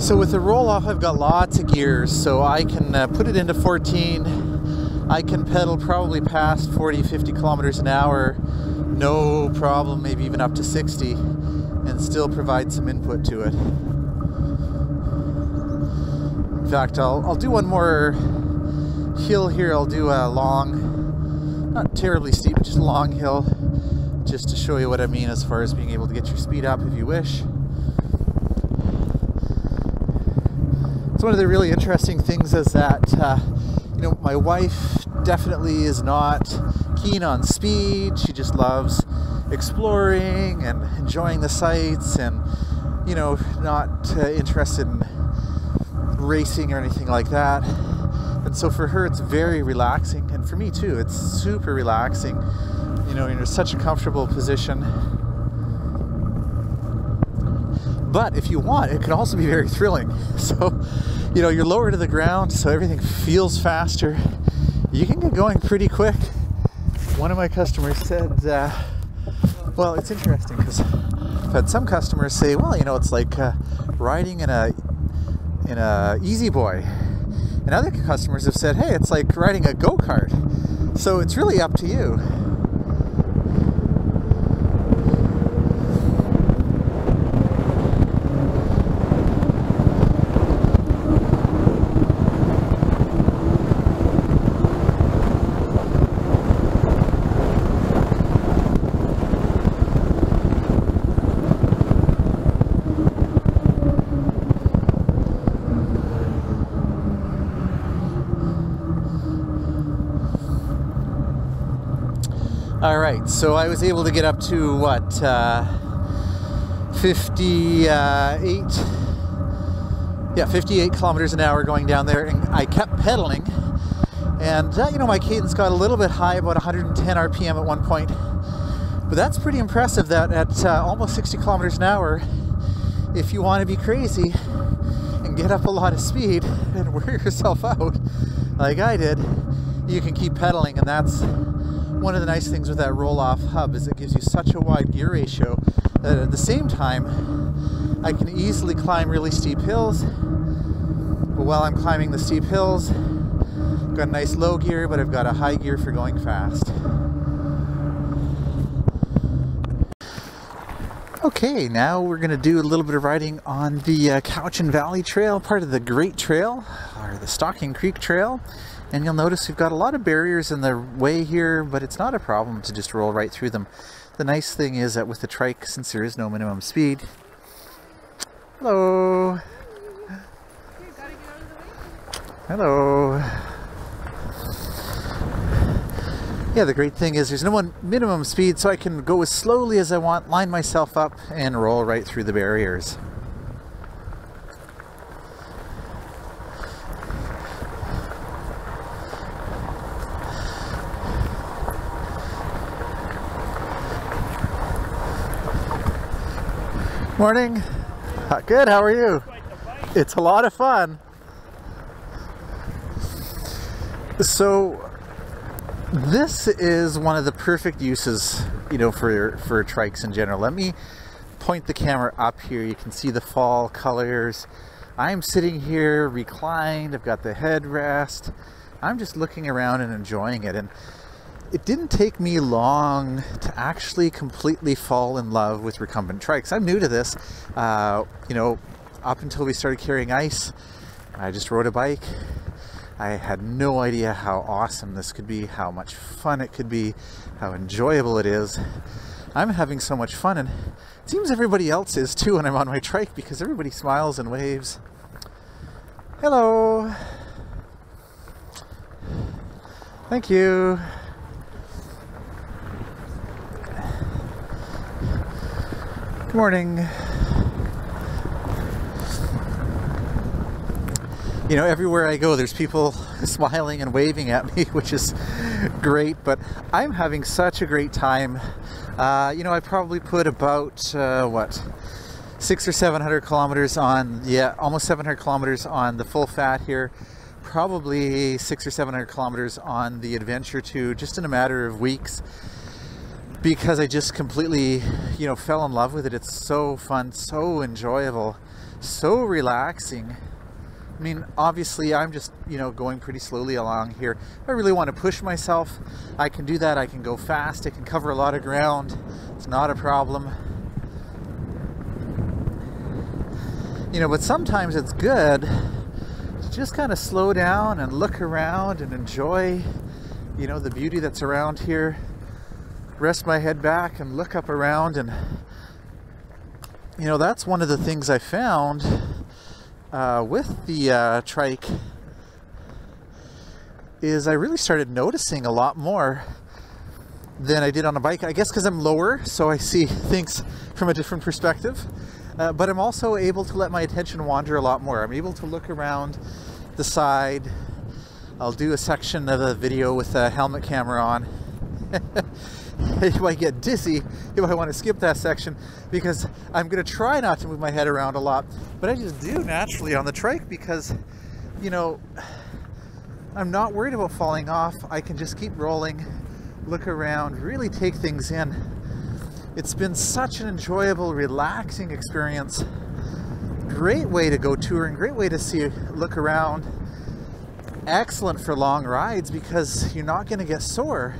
So with the Rohloff, I've got lots of gears, so I can uh, put it into 14. I can pedal probably past 40, 50 kilometers an hour, no problem, maybe even up to 60, and still provide some input to it. In fact, I'll, I'll do one more hill here. I'll do a long, not terribly steep, just a long hill, just to show you what I mean as far as being able to get your speed up if you wish. It's one of the really interesting things is that, uh, you know, my wife definitely is not keen on speed. She just loves exploring and enjoying the sights and, you know, not uh, interested in racing or anything like that. And so for her, it's very relaxing. And for me too, it's super relaxing. You know, you're in such a comfortable position. But if you want, it can also be very thrilling. So, you know, you're lower to the ground, so everything feels faster. You can get going pretty quick. One of my customers said, uh, well, it's interesting because I've had some customers say, well, you know, it's like uh, riding in a in a E-Z-Boy. And other customers have said, hey, it's like riding a go-kart. So it's really up to you. So I was able to get up to what, uh, 58, yeah, 58 kilometers an hour going down there, and I kept pedaling. And, uh, you know, my cadence got a little bit high, about 110 RPM at one point. But that's pretty impressive that at uh, almost 60 kilometers an hour, if you want to be crazy and get up a lot of speed and wear yourself out like I did, you can keep pedaling. And that's one of the nice things with that Rohloff hub is it gives you such a wide gear ratio that at the same time, I can easily climb really steep hills. But while I'm climbing the steep hills, I've got a nice low gear, but I've got a high gear for going fast. Okay, now we're going to do a little bit of riding on the uh, Cowichan Valley Trail, part of the Great Trail, or the Stocking Creek Trail. And you'll notice we've got a lot of barriers in the way here, but it's not a problem to just roll right through them. The nice thing is that with the trike, since there is no minimum speed, hello, hello. Yeah, the great thing is there's no one minimum speed, so I can go as slowly as I want, line myself up, and roll right through the barriers. Morning. Uh, good, how are you? It's a lot of fun. So, this is one of the perfect uses, you know, for, for trikes in general. Let me point the camera up here. You can see the fall colors. I'm sitting here reclined. I've got the headrest. I'm just looking around and enjoying it. And it didn't take me long to actually completely fall in love with recumbent trikes. I'm new to this. Uh, you know, up until we started carrying ICE, I just rode a bike. I had no idea how awesome this could be, how much fun it could be, how enjoyable it is. I'm having so much fun, and it seems everybody else is too when I'm on my trike because everybody smiles and waves. Hello. Thank you. Morning. You know, everywhere I go, there's people smiling and waving at me, which is great, but I'm having such a great time. Uh, you know, I probably put about, uh, what, six or 700 kilometers on, yeah, almost 700 kilometers on the full fat here. Probably six or 700 kilometers on the Adventure too, just in a matter of weeks because I just completely, you know, fell in love with it. It's so fun, so enjoyable, so relaxing. I mean, obviously, I'm just, you know, going pretty slowly along here. I really want to push myself, I can do that. I can go fast. I can cover a lot of ground. It's not a problem. You know, but sometimes it's good to just kind of slow down and look around and enjoy, you know, the beauty that's around here rest my head back and look up around and you know that's one of the things I found uh, with the uh, trike is I really started noticing a lot more than I did on a bike. I guess because I'm lower, so I see things from a different perspective. Uh, but I'm also able to let my attention wander a lot more. I'm able to look around the side. I'll do a section of a video with a helmet camera on. you might get dizzy if I want to skip that section because I'm going to try not to move my head around a lot. But I just do naturally on the trike because, you know, I'm not worried about falling off. I can just keep rolling, look around, really take things in. It's been such an enjoyable, relaxing experience. Great way to go touring, great way to see, look around. Excellent for long rides because you're not going to get sore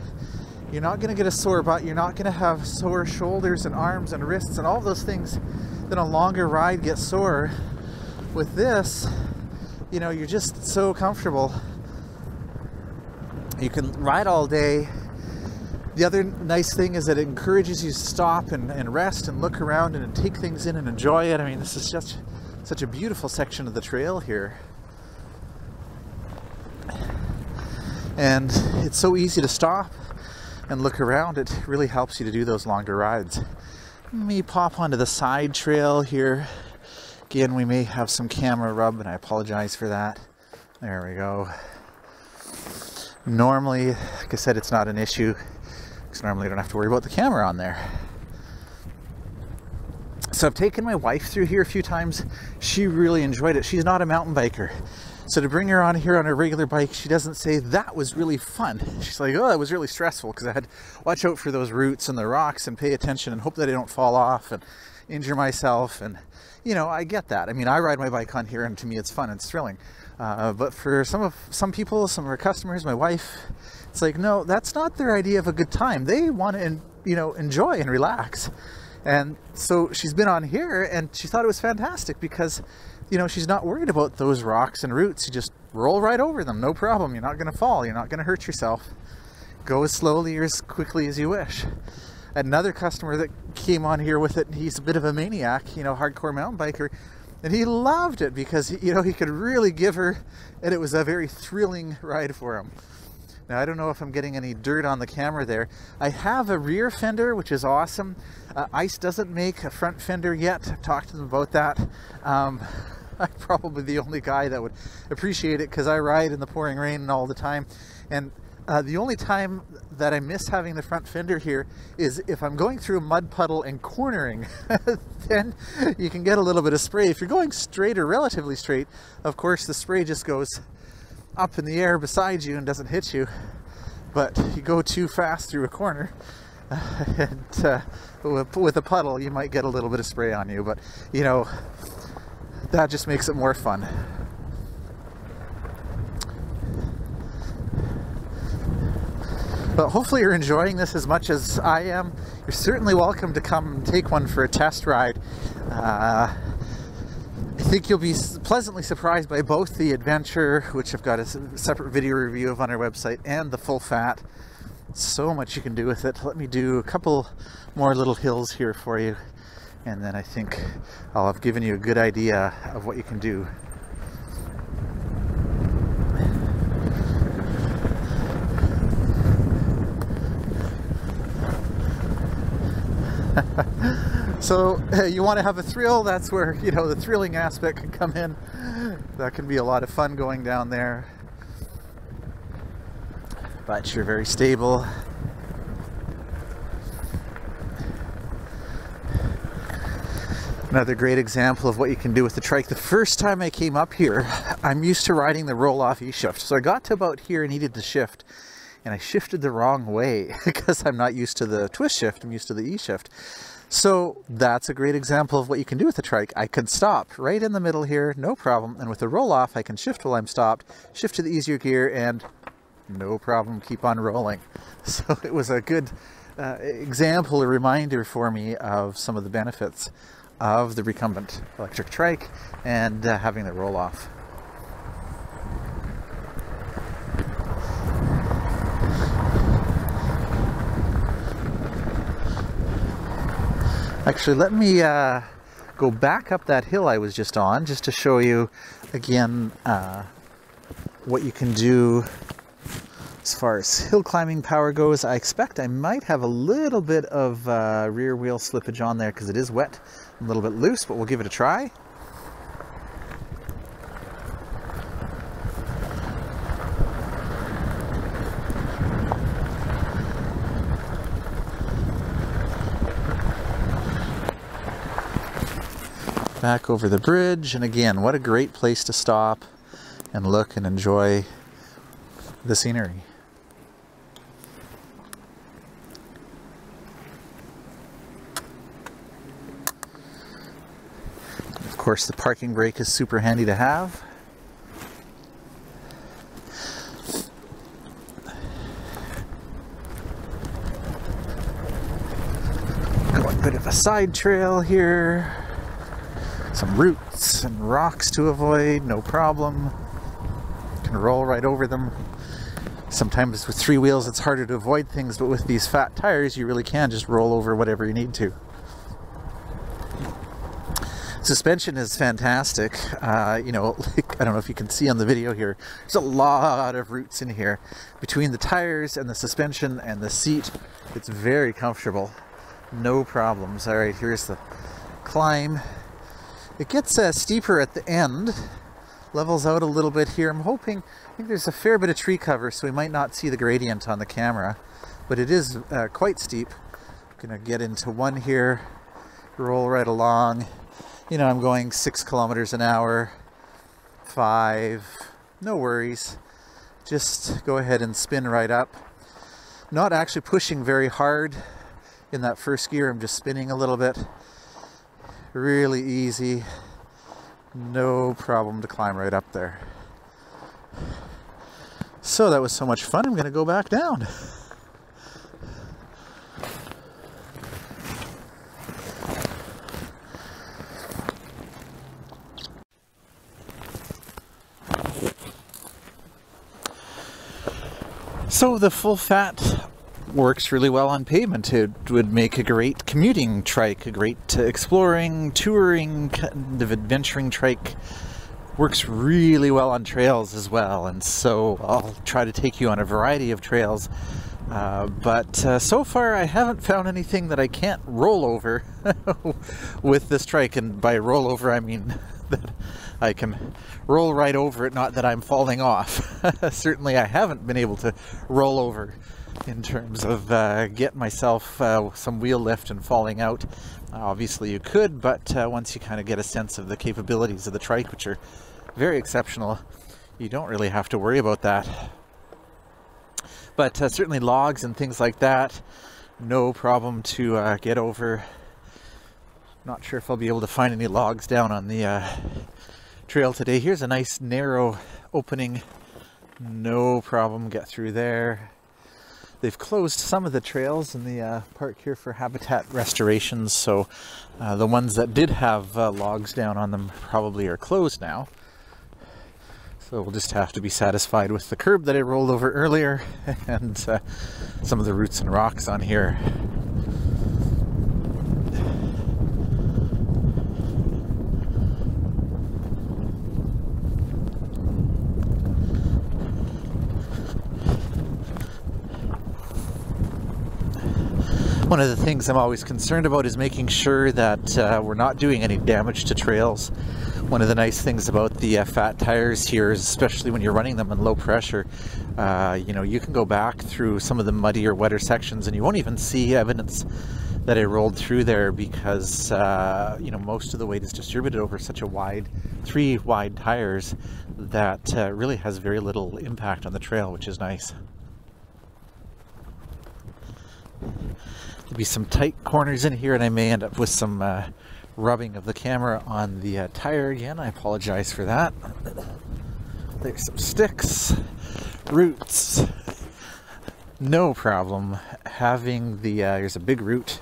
you're not going to get a sore butt. You're not going to have sore shoulders and arms and wrists and all those things that a longer ride get sore. With this, you know, you're just so comfortable. You can ride all day. The other nice thing is that it encourages you to stop and, and rest and look around and take things in and enjoy it. I mean, this is just such a beautiful section of the trail here. And it's so easy to stop and look around, it really helps you to do those longer rides. Let me pop onto the side trail here. Again, we may have some camera rub, and I apologize for that. There we go. Normally, like I said, it's not an issue because normally I don't have to worry about the camera on there. So I've taken my wife through here a few times. She really enjoyed it. She's not a mountain biker. So to bring her on here on a regular bike, she doesn't say that was really fun. She's like, oh, that was really stressful because I had to watch out for those roots and the rocks and pay attention and hope that I don't fall off and injure myself. And, you know, I get that. I mean, I ride my bike on here and to me it's fun, it's thrilling. Uh, but for some of some people, some of our customers, my wife, it's like, no, that's not their idea of a good time. They want to, you know, enjoy and relax. And so she's been on here and she thought it was fantastic because, you know, she's not worried about those rocks and roots. You just roll right over them, no problem. You're not going to fall. You're not going to hurt yourself. Go as slowly or as quickly as you wish. Another customer that came on here with it, he's a bit of a maniac, you know, hardcore mountain biker and he loved it because you know he could really give her and it was a very thrilling ride for him now i don't know if i'm getting any dirt on the camera there i have a rear fender which is awesome uh, ICE doesn't make a front fender yet i've talked to them about that um, i'm probably the only guy that would appreciate it because i ride in the pouring rain all the time and uh, the only time that I miss having the front fender here is if I'm going through a mud puddle and cornering, then you can get a little bit of spray. If you're going straight or relatively straight, of course the spray just goes up in the air beside you and doesn't hit you. But you go too fast through a corner, and uh, with a puddle, you might get a little bit of spray on you. But you know, that just makes it more fun. But hopefully you're enjoying this as much as I am. You're certainly welcome to come take one for a test ride. Uh, I think you'll be pleasantly surprised by both the Adventure, which I've got a separate video review of on our website, and the Full Fat. So much you can do with it. Let me do a couple more little hills here for you, and then I think I'll have given you a good idea of what you can do. so you want to have a thrill, that's where, you know, the thrilling aspect can come in. That can be a lot of fun going down there. But you're very stable. Another great example of what you can do with the trike. The first time I came up here, I'm used to riding the Rohloff E-shift. So I got to about here and needed to shift and I shifted the wrong way because I'm not used to the twist shift, I'm used to the E shift. So that's a great example of what you can do with the trike. I can stop right in the middle here, no problem. And with the Rohloff, I can shift while I'm stopped, shift to the easier gear, and no problem, keep on rolling. So it was a good uh, example, a reminder for me of some of the benefits of the recumbent electric trike and uh, having the Rohloff. Actually, let me uh, go back up that hill I was just on just to show you again uh, what you can do as far as hill climbing power goes. I expect I might have a little bit of uh, rear wheel slippage on there because it is wet, a little bit loose, but we'll give it a try. back over the bridge. And again, what a great place to stop and look and enjoy the scenery. Course, the parking brake is super handy to have. Got a bit of a side trail here some roots and rocks to avoid, no problem. Can roll right over them. Sometimes with three wheels it's harder to avoid things, but with these fat tires you really can just roll over whatever you need to. Suspension is fantastic. Uh, you know, like, I don't know if you can see on the video here, there's a lot of roots in here. Between the tires and the suspension and the seat, it's very comfortable. No problems. All right, here's the climb. It gets uh, steeper at the end, levels out a little bit here. I'm hoping, I think there's a fair bit of tree cover, so we might not see the gradient on the camera, but it is uh, quite steep. I'm gonna get into one here, roll right along. You know, I'm going six kilometers an hour, five, no worries. Just go ahead and spin right up. Not actually pushing very hard in that first gear, I'm just spinning a little bit. Really easy, no problem to climb right up there. So that was so much fun, I'm gonna go back down. So the full fat works really well on pavement. It would make a great commuting trike, a great uh, exploring, touring, kind of adventuring trike. Works really well on trails as well, and so I'll try to take you on a variety of trails. Uh, but uh, so far, I haven't found anything that I can't roll over with this trike, and by roll over, I mean that I can roll right over it, not that I'm falling off. Certainly, I haven't been able to roll over in terms of uh, get myself uh, some wheel lift and falling out. Obviously, you could, but uh, once you kind of get a sense of the capabilities of the trike, which are very exceptional, you don't really have to worry about that. But uh, certainly, logs and things like that, no problem to uh, get over. Not sure if I'll be able to find any logs down on the trail today. Here's a nice narrow opening. No problem, get through there. They've closed some of the trails in the uh, park here for habitat restorations, so uh, the ones that did have uh, logs down on them probably are closed now. So we'll just have to be satisfied with the curb that I rolled over earlier and uh, some of the roots and rocks on here. One of the things I'm always concerned about is making sure that uh, we're not doing any damage to trails. One of the nice things about the uh, fat tires here is, especially when you're running them in low pressure, uh, you know, you can go back through some of the muddier, wetter sections and you won't even see evidence that I rolled through there because, uh, you know, most of the weight is distributed over such a wide, three wide tires that uh, really has very little impact on the trail, which is nice. Be some tight corners in here and I may end up with some uh, rubbing of the camera on the uh, tire again. I apologize for that. There's some sticks, roots. No problem having the, uh, there's a big root.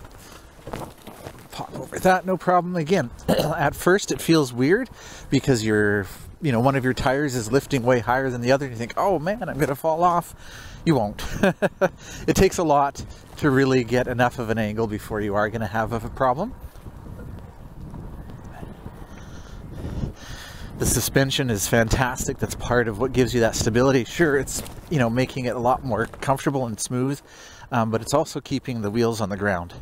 Pop over that, no problem. Again, at first it feels weird because you're, you know, one of your tires is lifting way higher than the other and you think, oh man, I'm going to fall off. You won't. it takes a lot to really get enough of an angle before you are going to have a problem. The suspension is fantastic. That's part of what gives you that stability. Sure, it's you know making it a lot more comfortable and smooth, um, but it's also keeping the wheels on the ground,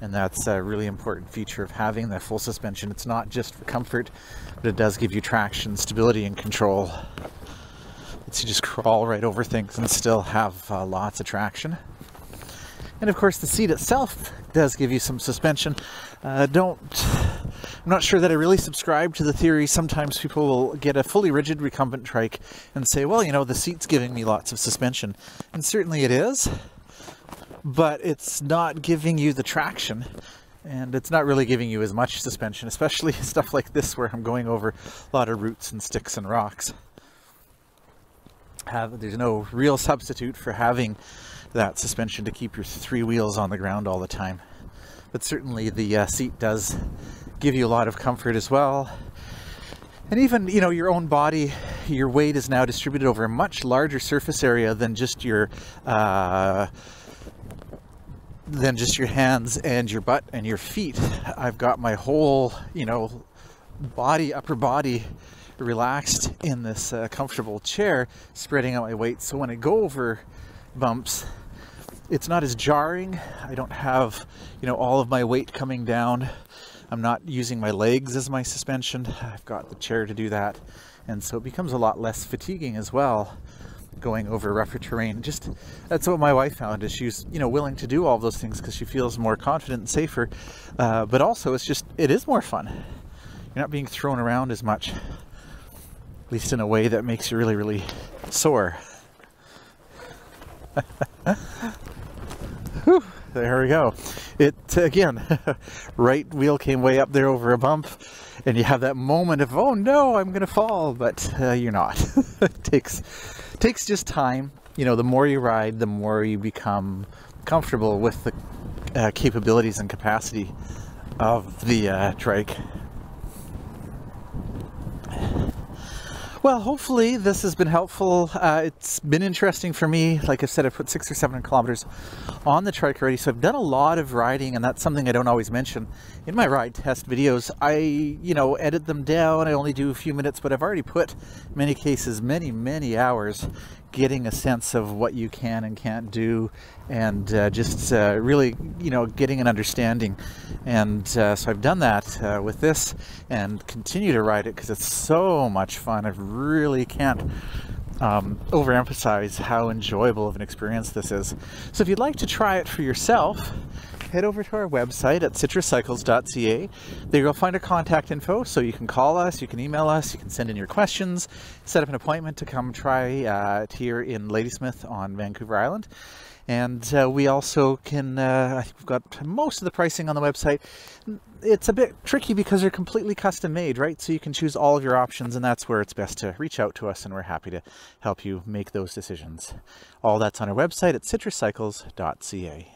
and that's a really important feature of having the full suspension. It's not just for comfort, but it does give you traction, stability, and control. It's you just crawl right over things and still have uh, lots of traction. And of course, the seat itself does give you some suspension. Uh, don't, I'm not sure that I really subscribe to the theory. Sometimes people will get a fully rigid recumbent trike and say, well, you know, the seat's giving me lots of suspension. And certainly it is, but it's not giving you the traction. And it's not really giving you as much suspension, especially stuff like this where I'm going over a lot of roots and sticks and rocks. Have, there's no real substitute for having that suspension to keep your three wheels on the ground all the time. But certainly the uh, seat does give you a lot of comfort as well. And even, you know, your own body, your weight is now distributed over a much larger surface area than just your uh, than just your hands and your butt and your feet. I've got my whole, you know, body, upper body, relaxed in this uh, comfortable chair, spreading out my weight. So when I go over bumps, it's not as jarring. I don't have, you know, all of my weight coming down. I'm not using my legs as my suspension. I've got the chair to do that. And so it becomes a lot less fatiguing as well going over rougher terrain. Just that's what my wife found is she's you know willing to do all those things because she feels more confident and safer. Uh, but also it's just it is more fun. You're not being thrown around as much, at least in a way that makes you really really sore. Whew, there we go. It again, right wheel came way up there over a bump, and you have that moment of oh no, I'm gonna fall, but uh, you're not. it takes takes just time. You know, the more you ride, the more you become comfortable with the uh, capabilities and capacity of the uh, trike. Well, hopefully this has been helpful. Uh, it's been interesting for me. Like I said, I've put six or seven kilometers on the trike already, so I've done a lot of riding, and that's something I don't always mention in my ride test videos. I, you know, edit them down. I only do a few minutes, but I've already put, many cases, many, many hours getting a sense of what you can and can't do and uh, just uh, really you know getting an understanding. And uh, so I've done that uh, with this and continue to ride it because it's so much fun. I really can't um, overemphasize how enjoyable of an experience this is. So if you'd like to try it for yourself head over to our website at citruscycles.ca. There you'll find our contact info, so you can call us, you can email us, you can send in your questions, set up an appointment to come try uh, here in Ladysmith on Vancouver Island. And uh, we also can, uh, I think we've got most of the pricing on the website. It's a bit tricky because they're completely custom made, right? So you can choose all of your options, and that's where it's best to reach out to us, and we're happy to help you make those decisions. All that's on our website at citruscycles.ca.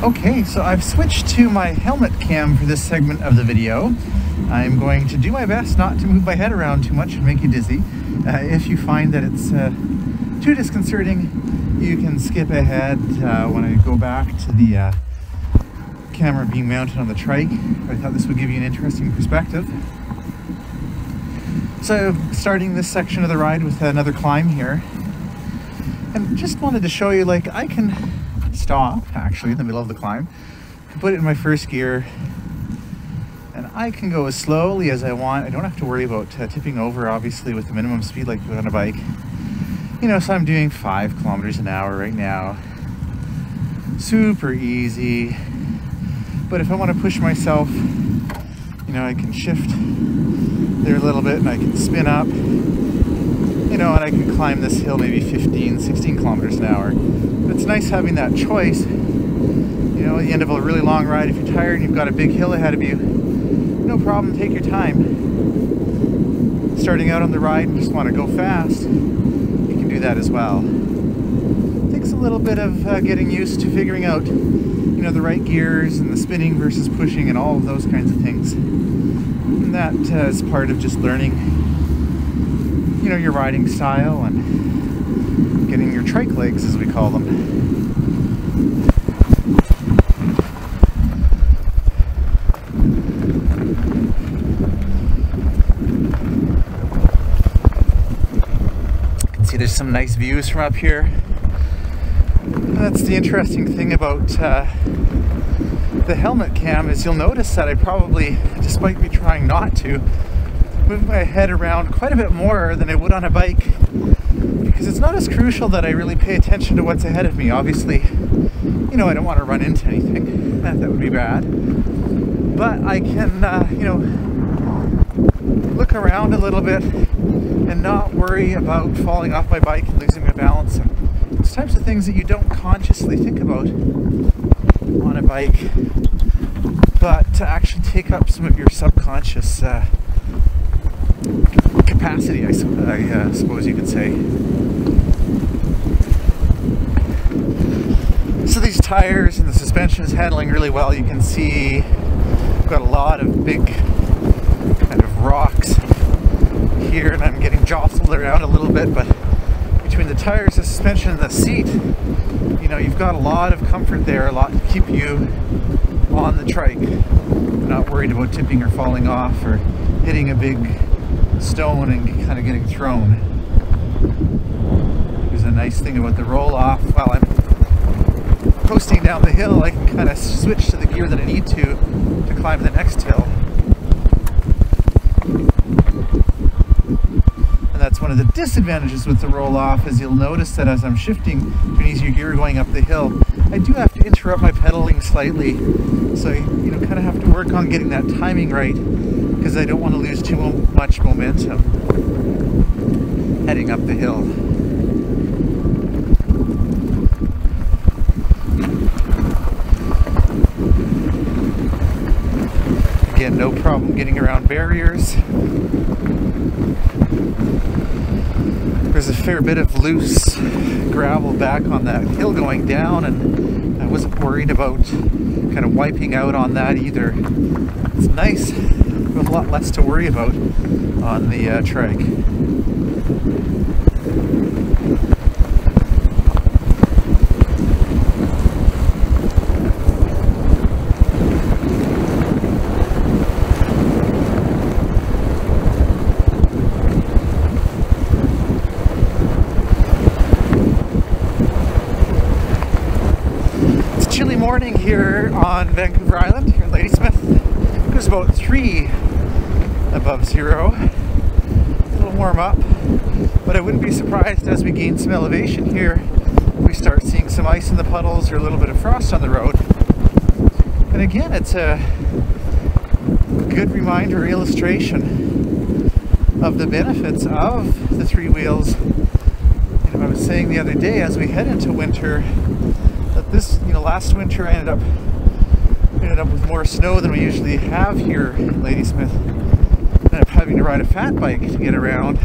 Okay, so I've switched to my helmet cam for this segment of the video. I'm going to do my best not to move my head around too much and make you dizzy. Uh, if you find that it's uh, too disconcerting, you can skip ahead uh, when I go back to the uh, camera being mounted on the trike. I thought this would give you an interesting perspective. So, starting this section of the ride with another climb here. And just wanted to show you, like, I can stop actually in the middle of the climb. I put it in my first gear and I can go as slowly as I want. I don't have to worry about uh, tipping over obviously with the minimum speed like you would on a bike. You know, so I'm doing five kilometers an hour right now. Super easy. But if I want to push myself, you know, I can shift there a little bit and I can spin up you know, and I can climb this hill maybe 15, 16 kilometers an hour. But it's nice having that choice. You know, at the end of a really long ride, if you're tired and you've got a big hill ahead of you, no problem, take your time. Starting out on the ride and just want to go fast, you can do that as well. It takes a little bit of uh, getting used to figuring out, you know, the right gears and the spinning versus pushing and all of those kinds of things. And that uh, is part of just learning you know, your riding style and getting your trike legs, as we call them. See there's some nice views from up here. That's the interesting thing about uh, the helmet cam is you'll notice that I probably, despite me trying not to, move my head around quite a bit more than I would on a bike because it's not as crucial that I really pay attention to what's ahead of me. Obviously, you know, I don't want to run into anything. That, that would be bad. But I can, uh, you know, look around a little bit and not worry about falling off my bike and losing my balance. It's types of things that you don't consciously think about on a bike, but to actually take up some of your subconscious uh, capacity, I, I uh, suppose you could say. So these tires and the suspension is handling really well. You can see I've got a lot of big kind of rocks here and I'm getting jostled around a little bit, but between the tires, the suspension, and the seat, you know, you've got a lot of comfort there, a lot to keep you on the trike. not worried about tipping or falling off or hitting a big stone and kind of getting thrown. There's a nice thing about the Rohloff while I'm coasting down the hill, I can kind of switch to the gear that I need to to climb the next hill. And that's one of the disadvantages with the Rohloff is you'll notice that as I'm shifting to an easier gear going up the hill, I do have to interrupt my pedaling slightly. So, you know, kind of have to work on getting that timing right because I don't want to lose too much momentum heading up the hill. Again, no problem getting around barriers. There's a fair bit of loose gravel back on that hill going down and I wasn't worried about kind of wiping out on that either. It's nice, lot less to worry about on the uh, trike. morning here on Vancouver Island, here in Ladysmith. It was about three above zero. A little warm up, but I wouldn't be surprised as we gain some elevation here, we start seeing some ice in the puddles or a little bit of frost on the road. And again, it's a good reminder, illustration of the benefits of the three wheels. You know, I was saying the other day, as we head into winter, that this, you know, last winter I ended up ended up with more snow than we usually have here in Ladysmith. Ended up having to ride a fat bike to get around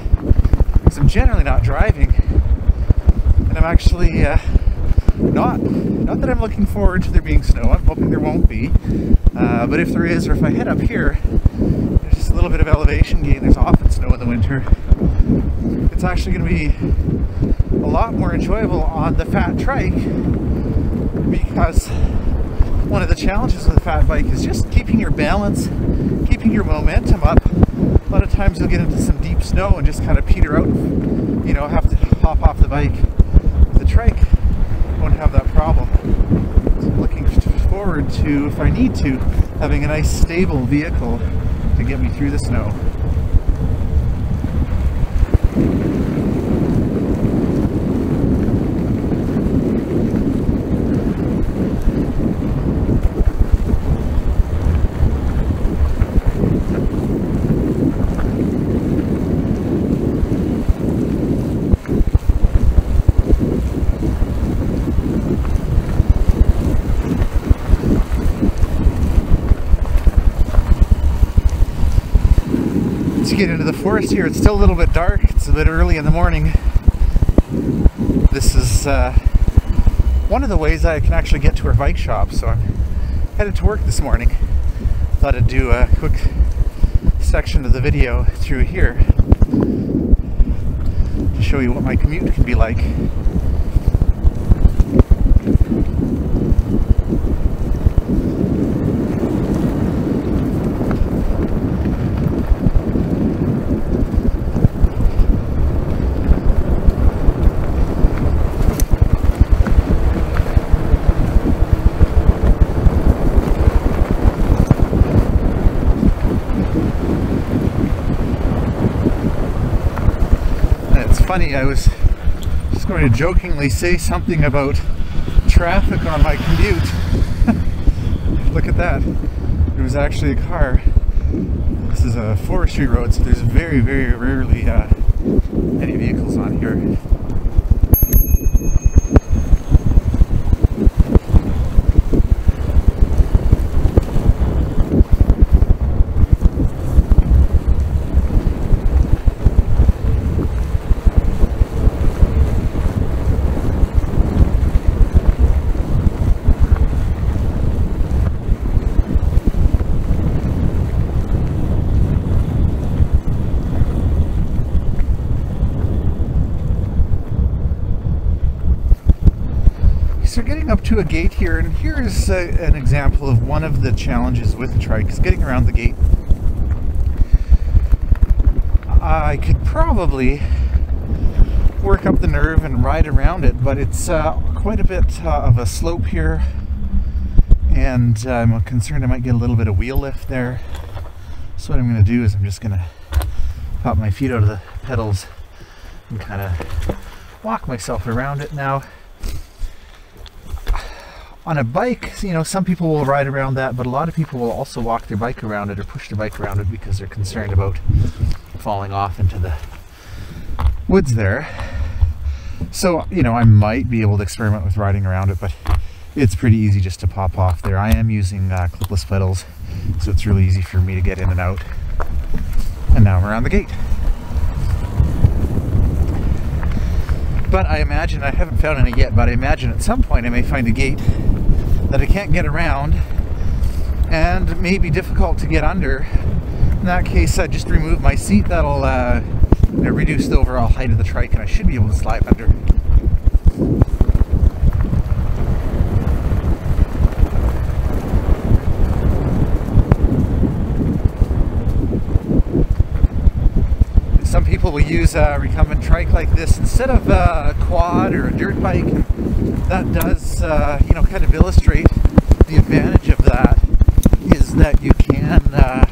because I'm generally not driving, I'm actually uh, not not that I'm looking forward to there being snow. I'm hoping there won't be, uh, but if there is, or if I head up here, there's just a little bit of elevation gain. There's often snow in the winter. It's actually going to be a lot more enjoyable on the fat trike because one of the challenges with a fat bike is just keeping your balance, keeping your momentum up. A lot of times you'll get into some deep snow and just kind of peter out, you know, have to hop off the bike. Trike, won't have that problem. So I'm looking forward to, if I need to, having a nice stable vehicle to get me through the snow. To get into the forest here. It's still a little bit dark. It's a bit early in the morning. This is uh, one of the ways I can actually get to our bike shop. So I'm headed to work this morning. Thought I'd do a quick section of the video through here to show you what my commute can be like. Funny, I was just going to jokingly say something about traffic on my commute. Look at that. It was actually a car. This is a forestry road, so there's very, very rarely uh, any vehicles on here. A, an example of one of the challenges with the trike is getting around the gate. I could probably work up the nerve and ride around it, but it's uh, quite a bit uh, of a slope here, and uh, I'm concerned I might get a little bit of wheel lift there. So what I'm going to do is I'm just going to pop my feet out of the pedals and kind of walk myself around it now. On a bike, you know, some people will ride around that, but a lot of people will also walk their bike around it or push their bike around it because they're concerned about falling off into the woods there. So, you know, I might be able to experiment with riding around it, but it's pretty easy just to pop off there. I am using uh, clipless pedals, so it's really easy for me to get in and out. And now I'm around the gate. But I imagine, I haven't found any yet, but I imagine at some point I may find a gate that I can't get around and may be difficult to get under. In that case, I just remove my seat. That'll uh, reduce the overall height of the trike and I should be able to slide under. Some people will use a recumbent trike like this instead of a quad or a dirt bike. That does, uh, you know, kind of illustrate the advantage of that is that you can, uh,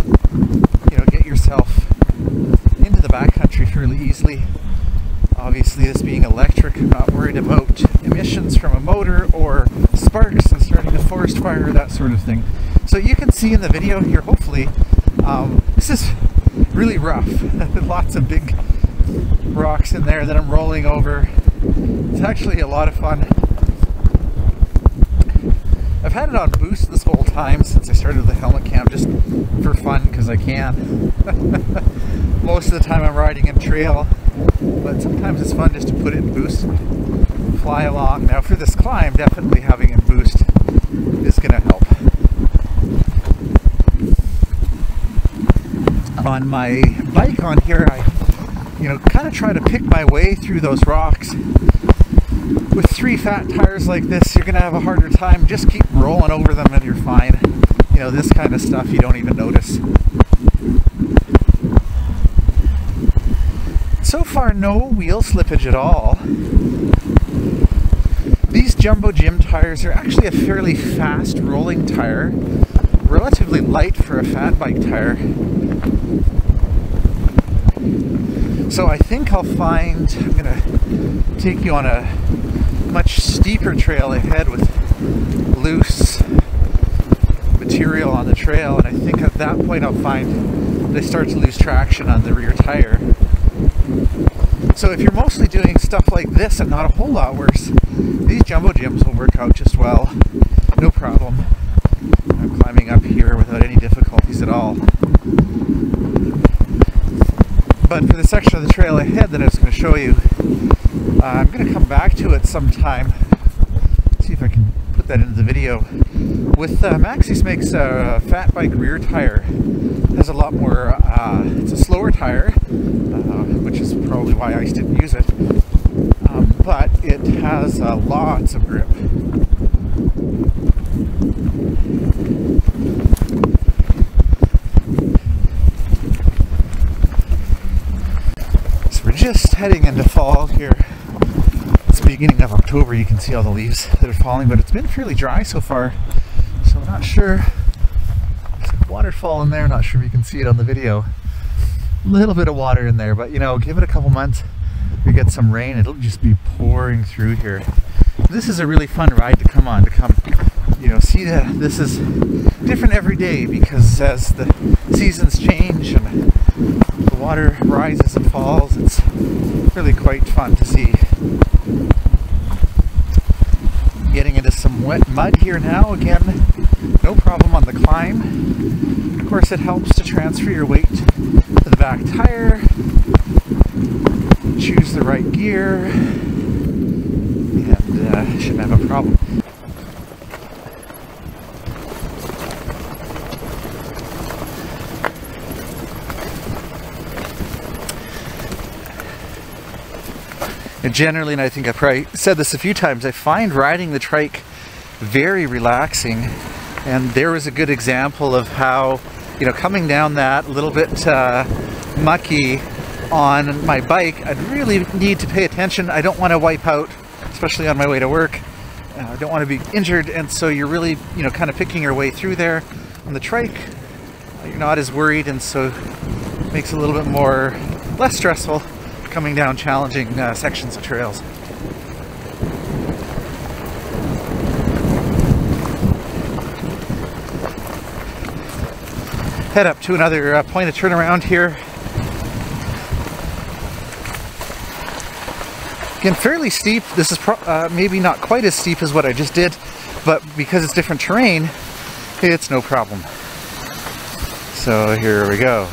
you know, get yourself into the backcountry fairly easily. Obviously, this being electric, I'm not worried about emissions from a motor or sparks and starting a forest fire, that sort of thing. So you can see in the video here, hopefully, um, this is really rough. Lots of big rocks in there that I'm rolling over. It's actually a lot of fun. I've had it on boost this whole time since I started the helmet cam just for fun because I can. Most of the time I'm riding in trail, but sometimes it's fun just to put it in boost fly along. Now for this climb, definitely having it boost is going to help. on my bike on here, I, you know, kind of try to pick my way through those rocks. With three fat tires like this, you're going to have a harder time. Just keep rolling over them and you're fine. You know, this kind of stuff you don't even notice. So far, no wheel slippage at all. These Jumbo Jim tires are actually a fairly fast rolling tire, relatively light for a fat bike tire. So I think I'll find, I'm gonna take you on a much steeper trail ahead with loose material on the trail and I think at that point I'll find they start to lose traction on the rear tire. So if you're mostly doing stuff like this and not a whole lot worse, these Jumbo Jims will work out just well. No problem. I'm climbing up here without any difficulties at all. But for the section the that I was going to show you, uh, I'm going to come back to it sometime. See if I can put that into the video. With uh, Maxxis makes a fat bike rear tire. has a lot more. Uh, it's a slower tire, uh, which is probably why I didn't use it. Um, but it has uh, lots of grip. just heading into fall here. It's the beginning of October. You can see all the leaves that are falling, but it's been fairly dry so far. So I'm not sure. There's waterfall in there. Not sure if you can see it on the video. A little bit of water in there, but you know, give it a couple months. We get some rain. It'll just be pouring through here. This is a really fun ride to come on. To come, you know, see that this is different every day because as the seasons change and the water rises and falls. It's really quite fun to see. Getting into some wet mud here now. Again, no problem on the climb. Of course, it helps to transfer your weight to the back tire. Choose the right gear. And uh, shouldn't have a problem. And generally, and I think I've probably said this a few times, I find riding the trike very relaxing. And there was a good example of how, you know, coming down that a little bit uh, mucky on my bike, I'd really need to pay attention. I don't want to wipe out, especially on my way to work. Uh, I don't want to be injured, and so you're really, you know, kind of picking your way through there. On the trike, you're not as worried, and so it makes it a little bit more, less stressful coming down challenging uh, sections of trails. Head up to another uh, point of turnaround here. Again, fairly steep. This is uh, maybe not quite as steep as what I just did, but because it's different terrain, it's no problem. So here we go.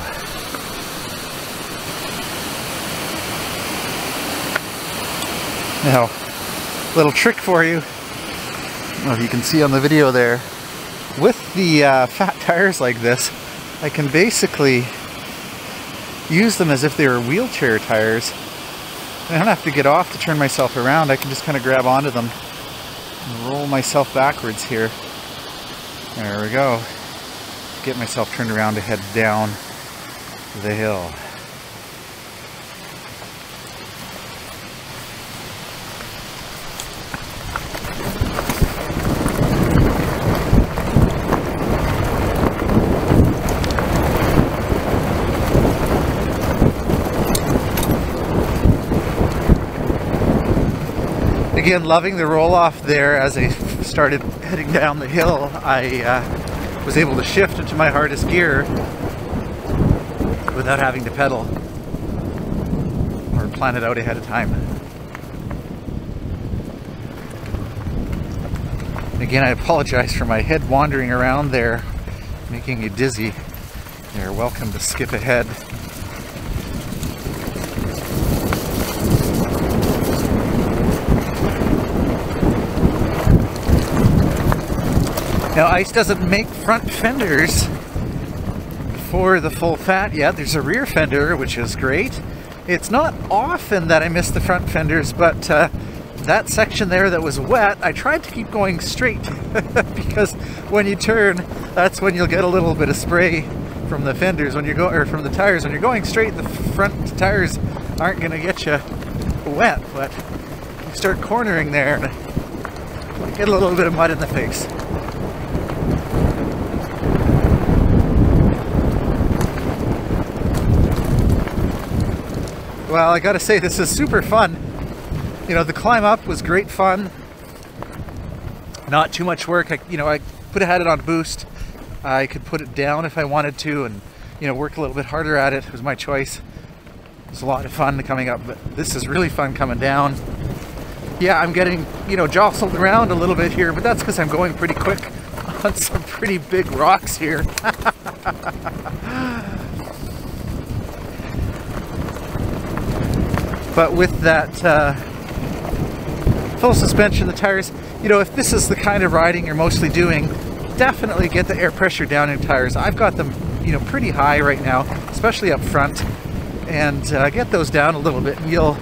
Now, little trick for you. Well, if you can see on the video there, with the uh, fat tires like this, I can basically use them as if they were wheelchair tires I don't have to get off to turn myself around. I can just kind of grab onto them and roll myself backwards here. There we go. Get myself turned around to head down the hill. Again, loving the Rohloff there as I started heading down the hill. I uh, was able to shift into my hardest gear without having to pedal or plan it out ahead of time. Again, I apologize for my head wandering around there, making you dizzy. You're welcome to skip ahead. Now ICE doesn't make front fenders for the full fat yet. There's a rear fender, which is great. It's not often that I miss the front fenders, but uh, that section there that was wet, I tried to keep going straight because when you turn, that's when you'll get a little bit of spray from the fenders when you go or from the tires. When you're going straight, the front tires aren't going to get you wet, but you start cornering there and get a little bit of mud in the face. Well, I gotta say, this is super fun. You know, the climb up was great fun. Not too much work. I, you know, I put had it on boost. I could put it down if I wanted to and, you know, work a little bit harder at it. It was my choice. It was a lot of fun coming up, but this is really fun coming down. Yeah, I'm getting, you know, jostled around a little bit here, but that's because I'm going pretty quick on some pretty big rocks here. but with that uh, full suspension, the tires, you know, if this is the kind of riding you're mostly doing, definitely get the air pressure down in tires. I've got them, you know, pretty high right now, especially up front, and uh, get those down a little bit, and you'll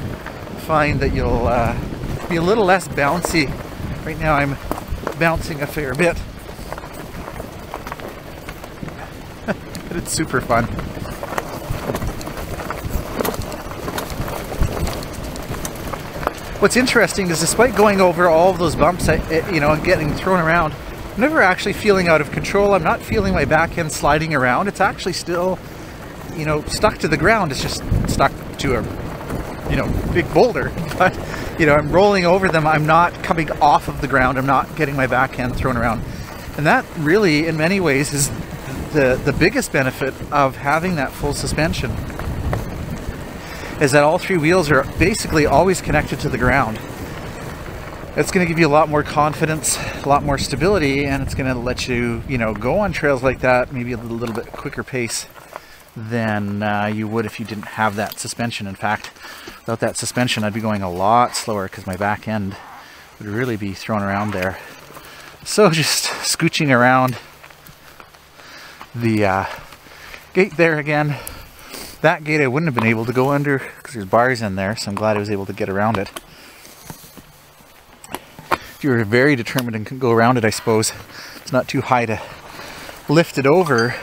find that you'll uh, be a little less bouncy. Right now I'm bouncing a fair bit. but it's super fun. What's interesting is despite going over all of those bumps, you know, and getting thrown around, I'm never actually feeling out of control. I'm not feeling my back end sliding around. It's actually still, you know, stuck to the ground. It's just stuck to a, you know, big boulder. But, you know, I'm rolling over them. I'm not coming off of the ground. I'm not getting my back end thrown around. And that really, in many ways, is the, the biggest benefit of having that full suspension is that all three wheels are basically always connected to the ground. It's going to give you a lot more confidence, a lot more stability, and it's going to let you, you know, go on trails like that maybe a little, bit quicker pace than uh, you would if you didn't have that suspension. In fact, without that suspension, I'd be going a lot slower because my back end would really be thrown around there. So just scooching around the uh, gate there again. That gate I wouldn't have been able to go under because there's bars in there, so I'm glad I was able to get around it. If you're very determined and can go around it, I suppose, it's not too high to lift it over.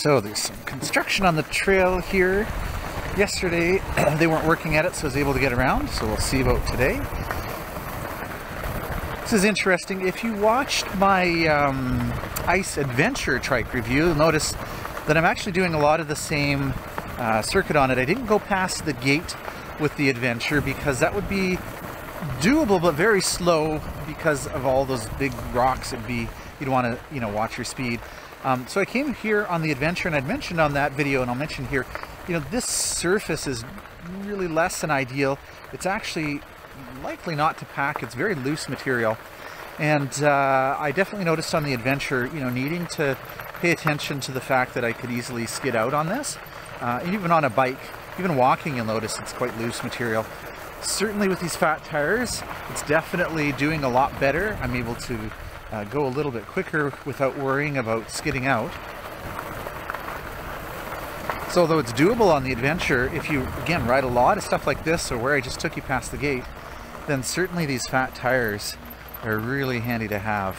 So there's some on the trail here. Yesterday they weren't working at it so I was able to get around so we'll see about today. This is interesting. If you watched my um, ICE adventure trike review you'll notice that I'm actually doing a lot of the same uh, circuit on it. I didn't go past the gate with the adventure because that would be doable but very slow because of all those big rocks it'd be you'd want to you know watch your speed um, so I came here on the adventure and I'd mentioned on that video and I'll mention here, you know, this surface is really less than ideal. It's actually likely not to pack. It's very loose material. And uh, I definitely noticed on the adventure, you know, needing to pay attention to the fact that I could easily skid out on this. Uh, even on a bike, even walking, you'll notice it's quite loose material. Certainly with these fat tires, it's definitely doing a lot better. I'm able to uh, go a little bit quicker without worrying about skidding out. So though it's doable on the adventure, if you, again, ride a lot of stuff like this or where I just took you past the gate, then certainly these fat tires are really handy to have.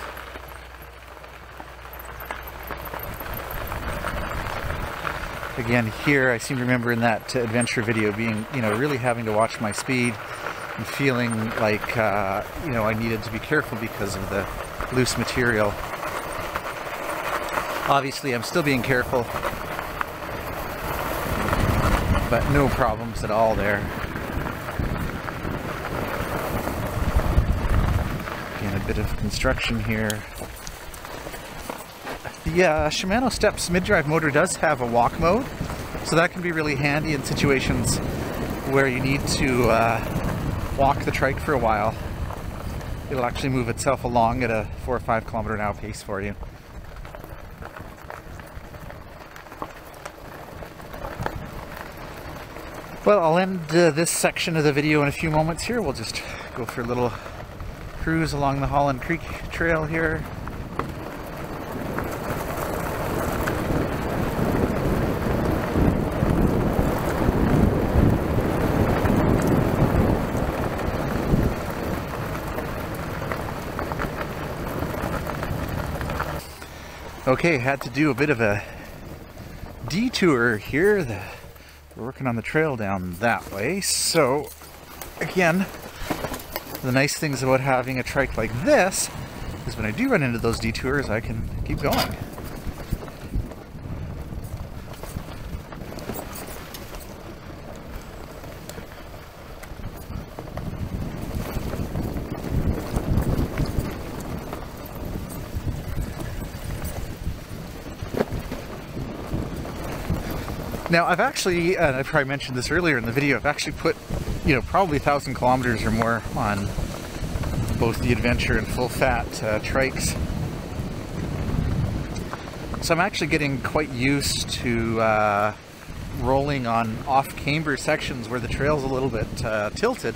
Again, here I seem to remember in that adventure video being, you know, really having to watch my speed and feeling like, uh, you know, I needed to be careful because of the loose material. Obviously, I'm still being careful, but no problems at all there. Again, a bit of construction here. The uh, Shimano STEPS mid-drive motor does have a walk mode, so that can be really handy in situations where you need to uh, walk the trike for a while it'll actually move itself along at a four or five kilometer an hour pace for you. Well, I'll end uh, this section of the video in a few moments here. We'll just go for a little cruise along the Holland Creek Trail here. Okay, had to do a bit of a detour here. The, we're working on the trail down that way. So, again, the nice things about having a trike like this is when I do run into those detours, I can keep going. Now, I've actually, and I probably mentioned this earlier in the video, I've actually put, you know, probably a thousand kilometers or more on both the adventure and full fat uh, trikes. So I'm actually getting quite used to uh, rolling on off camber sections where the trail's a little bit uh, tilted.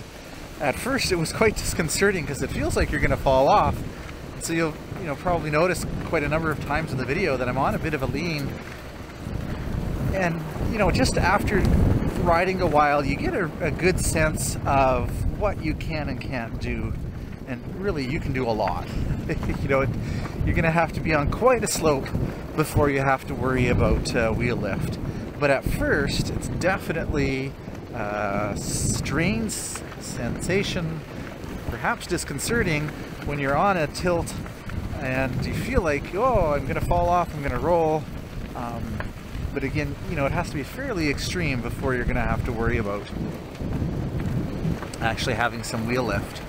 At first it was quite disconcerting because it feels like you're going to fall off. So you'll you know probably notice quite a number of times in the video that I'm on a bit of a lean and you know just after riding a while you get a, a, good sense of what you can and can't do. And really you can do a lot. You know you're gonna have to be on quite a slope before you have to worry about uh, wheel lift. But at first it's definitely uh, strange sensation perhaps disconcerting when you're on a tilt and you feel like oh I'm gonna fall off I'm gonna roll. Um, but again, you know, it has to be fairly extreme before you're going to have to worry about actually having some wheel lift.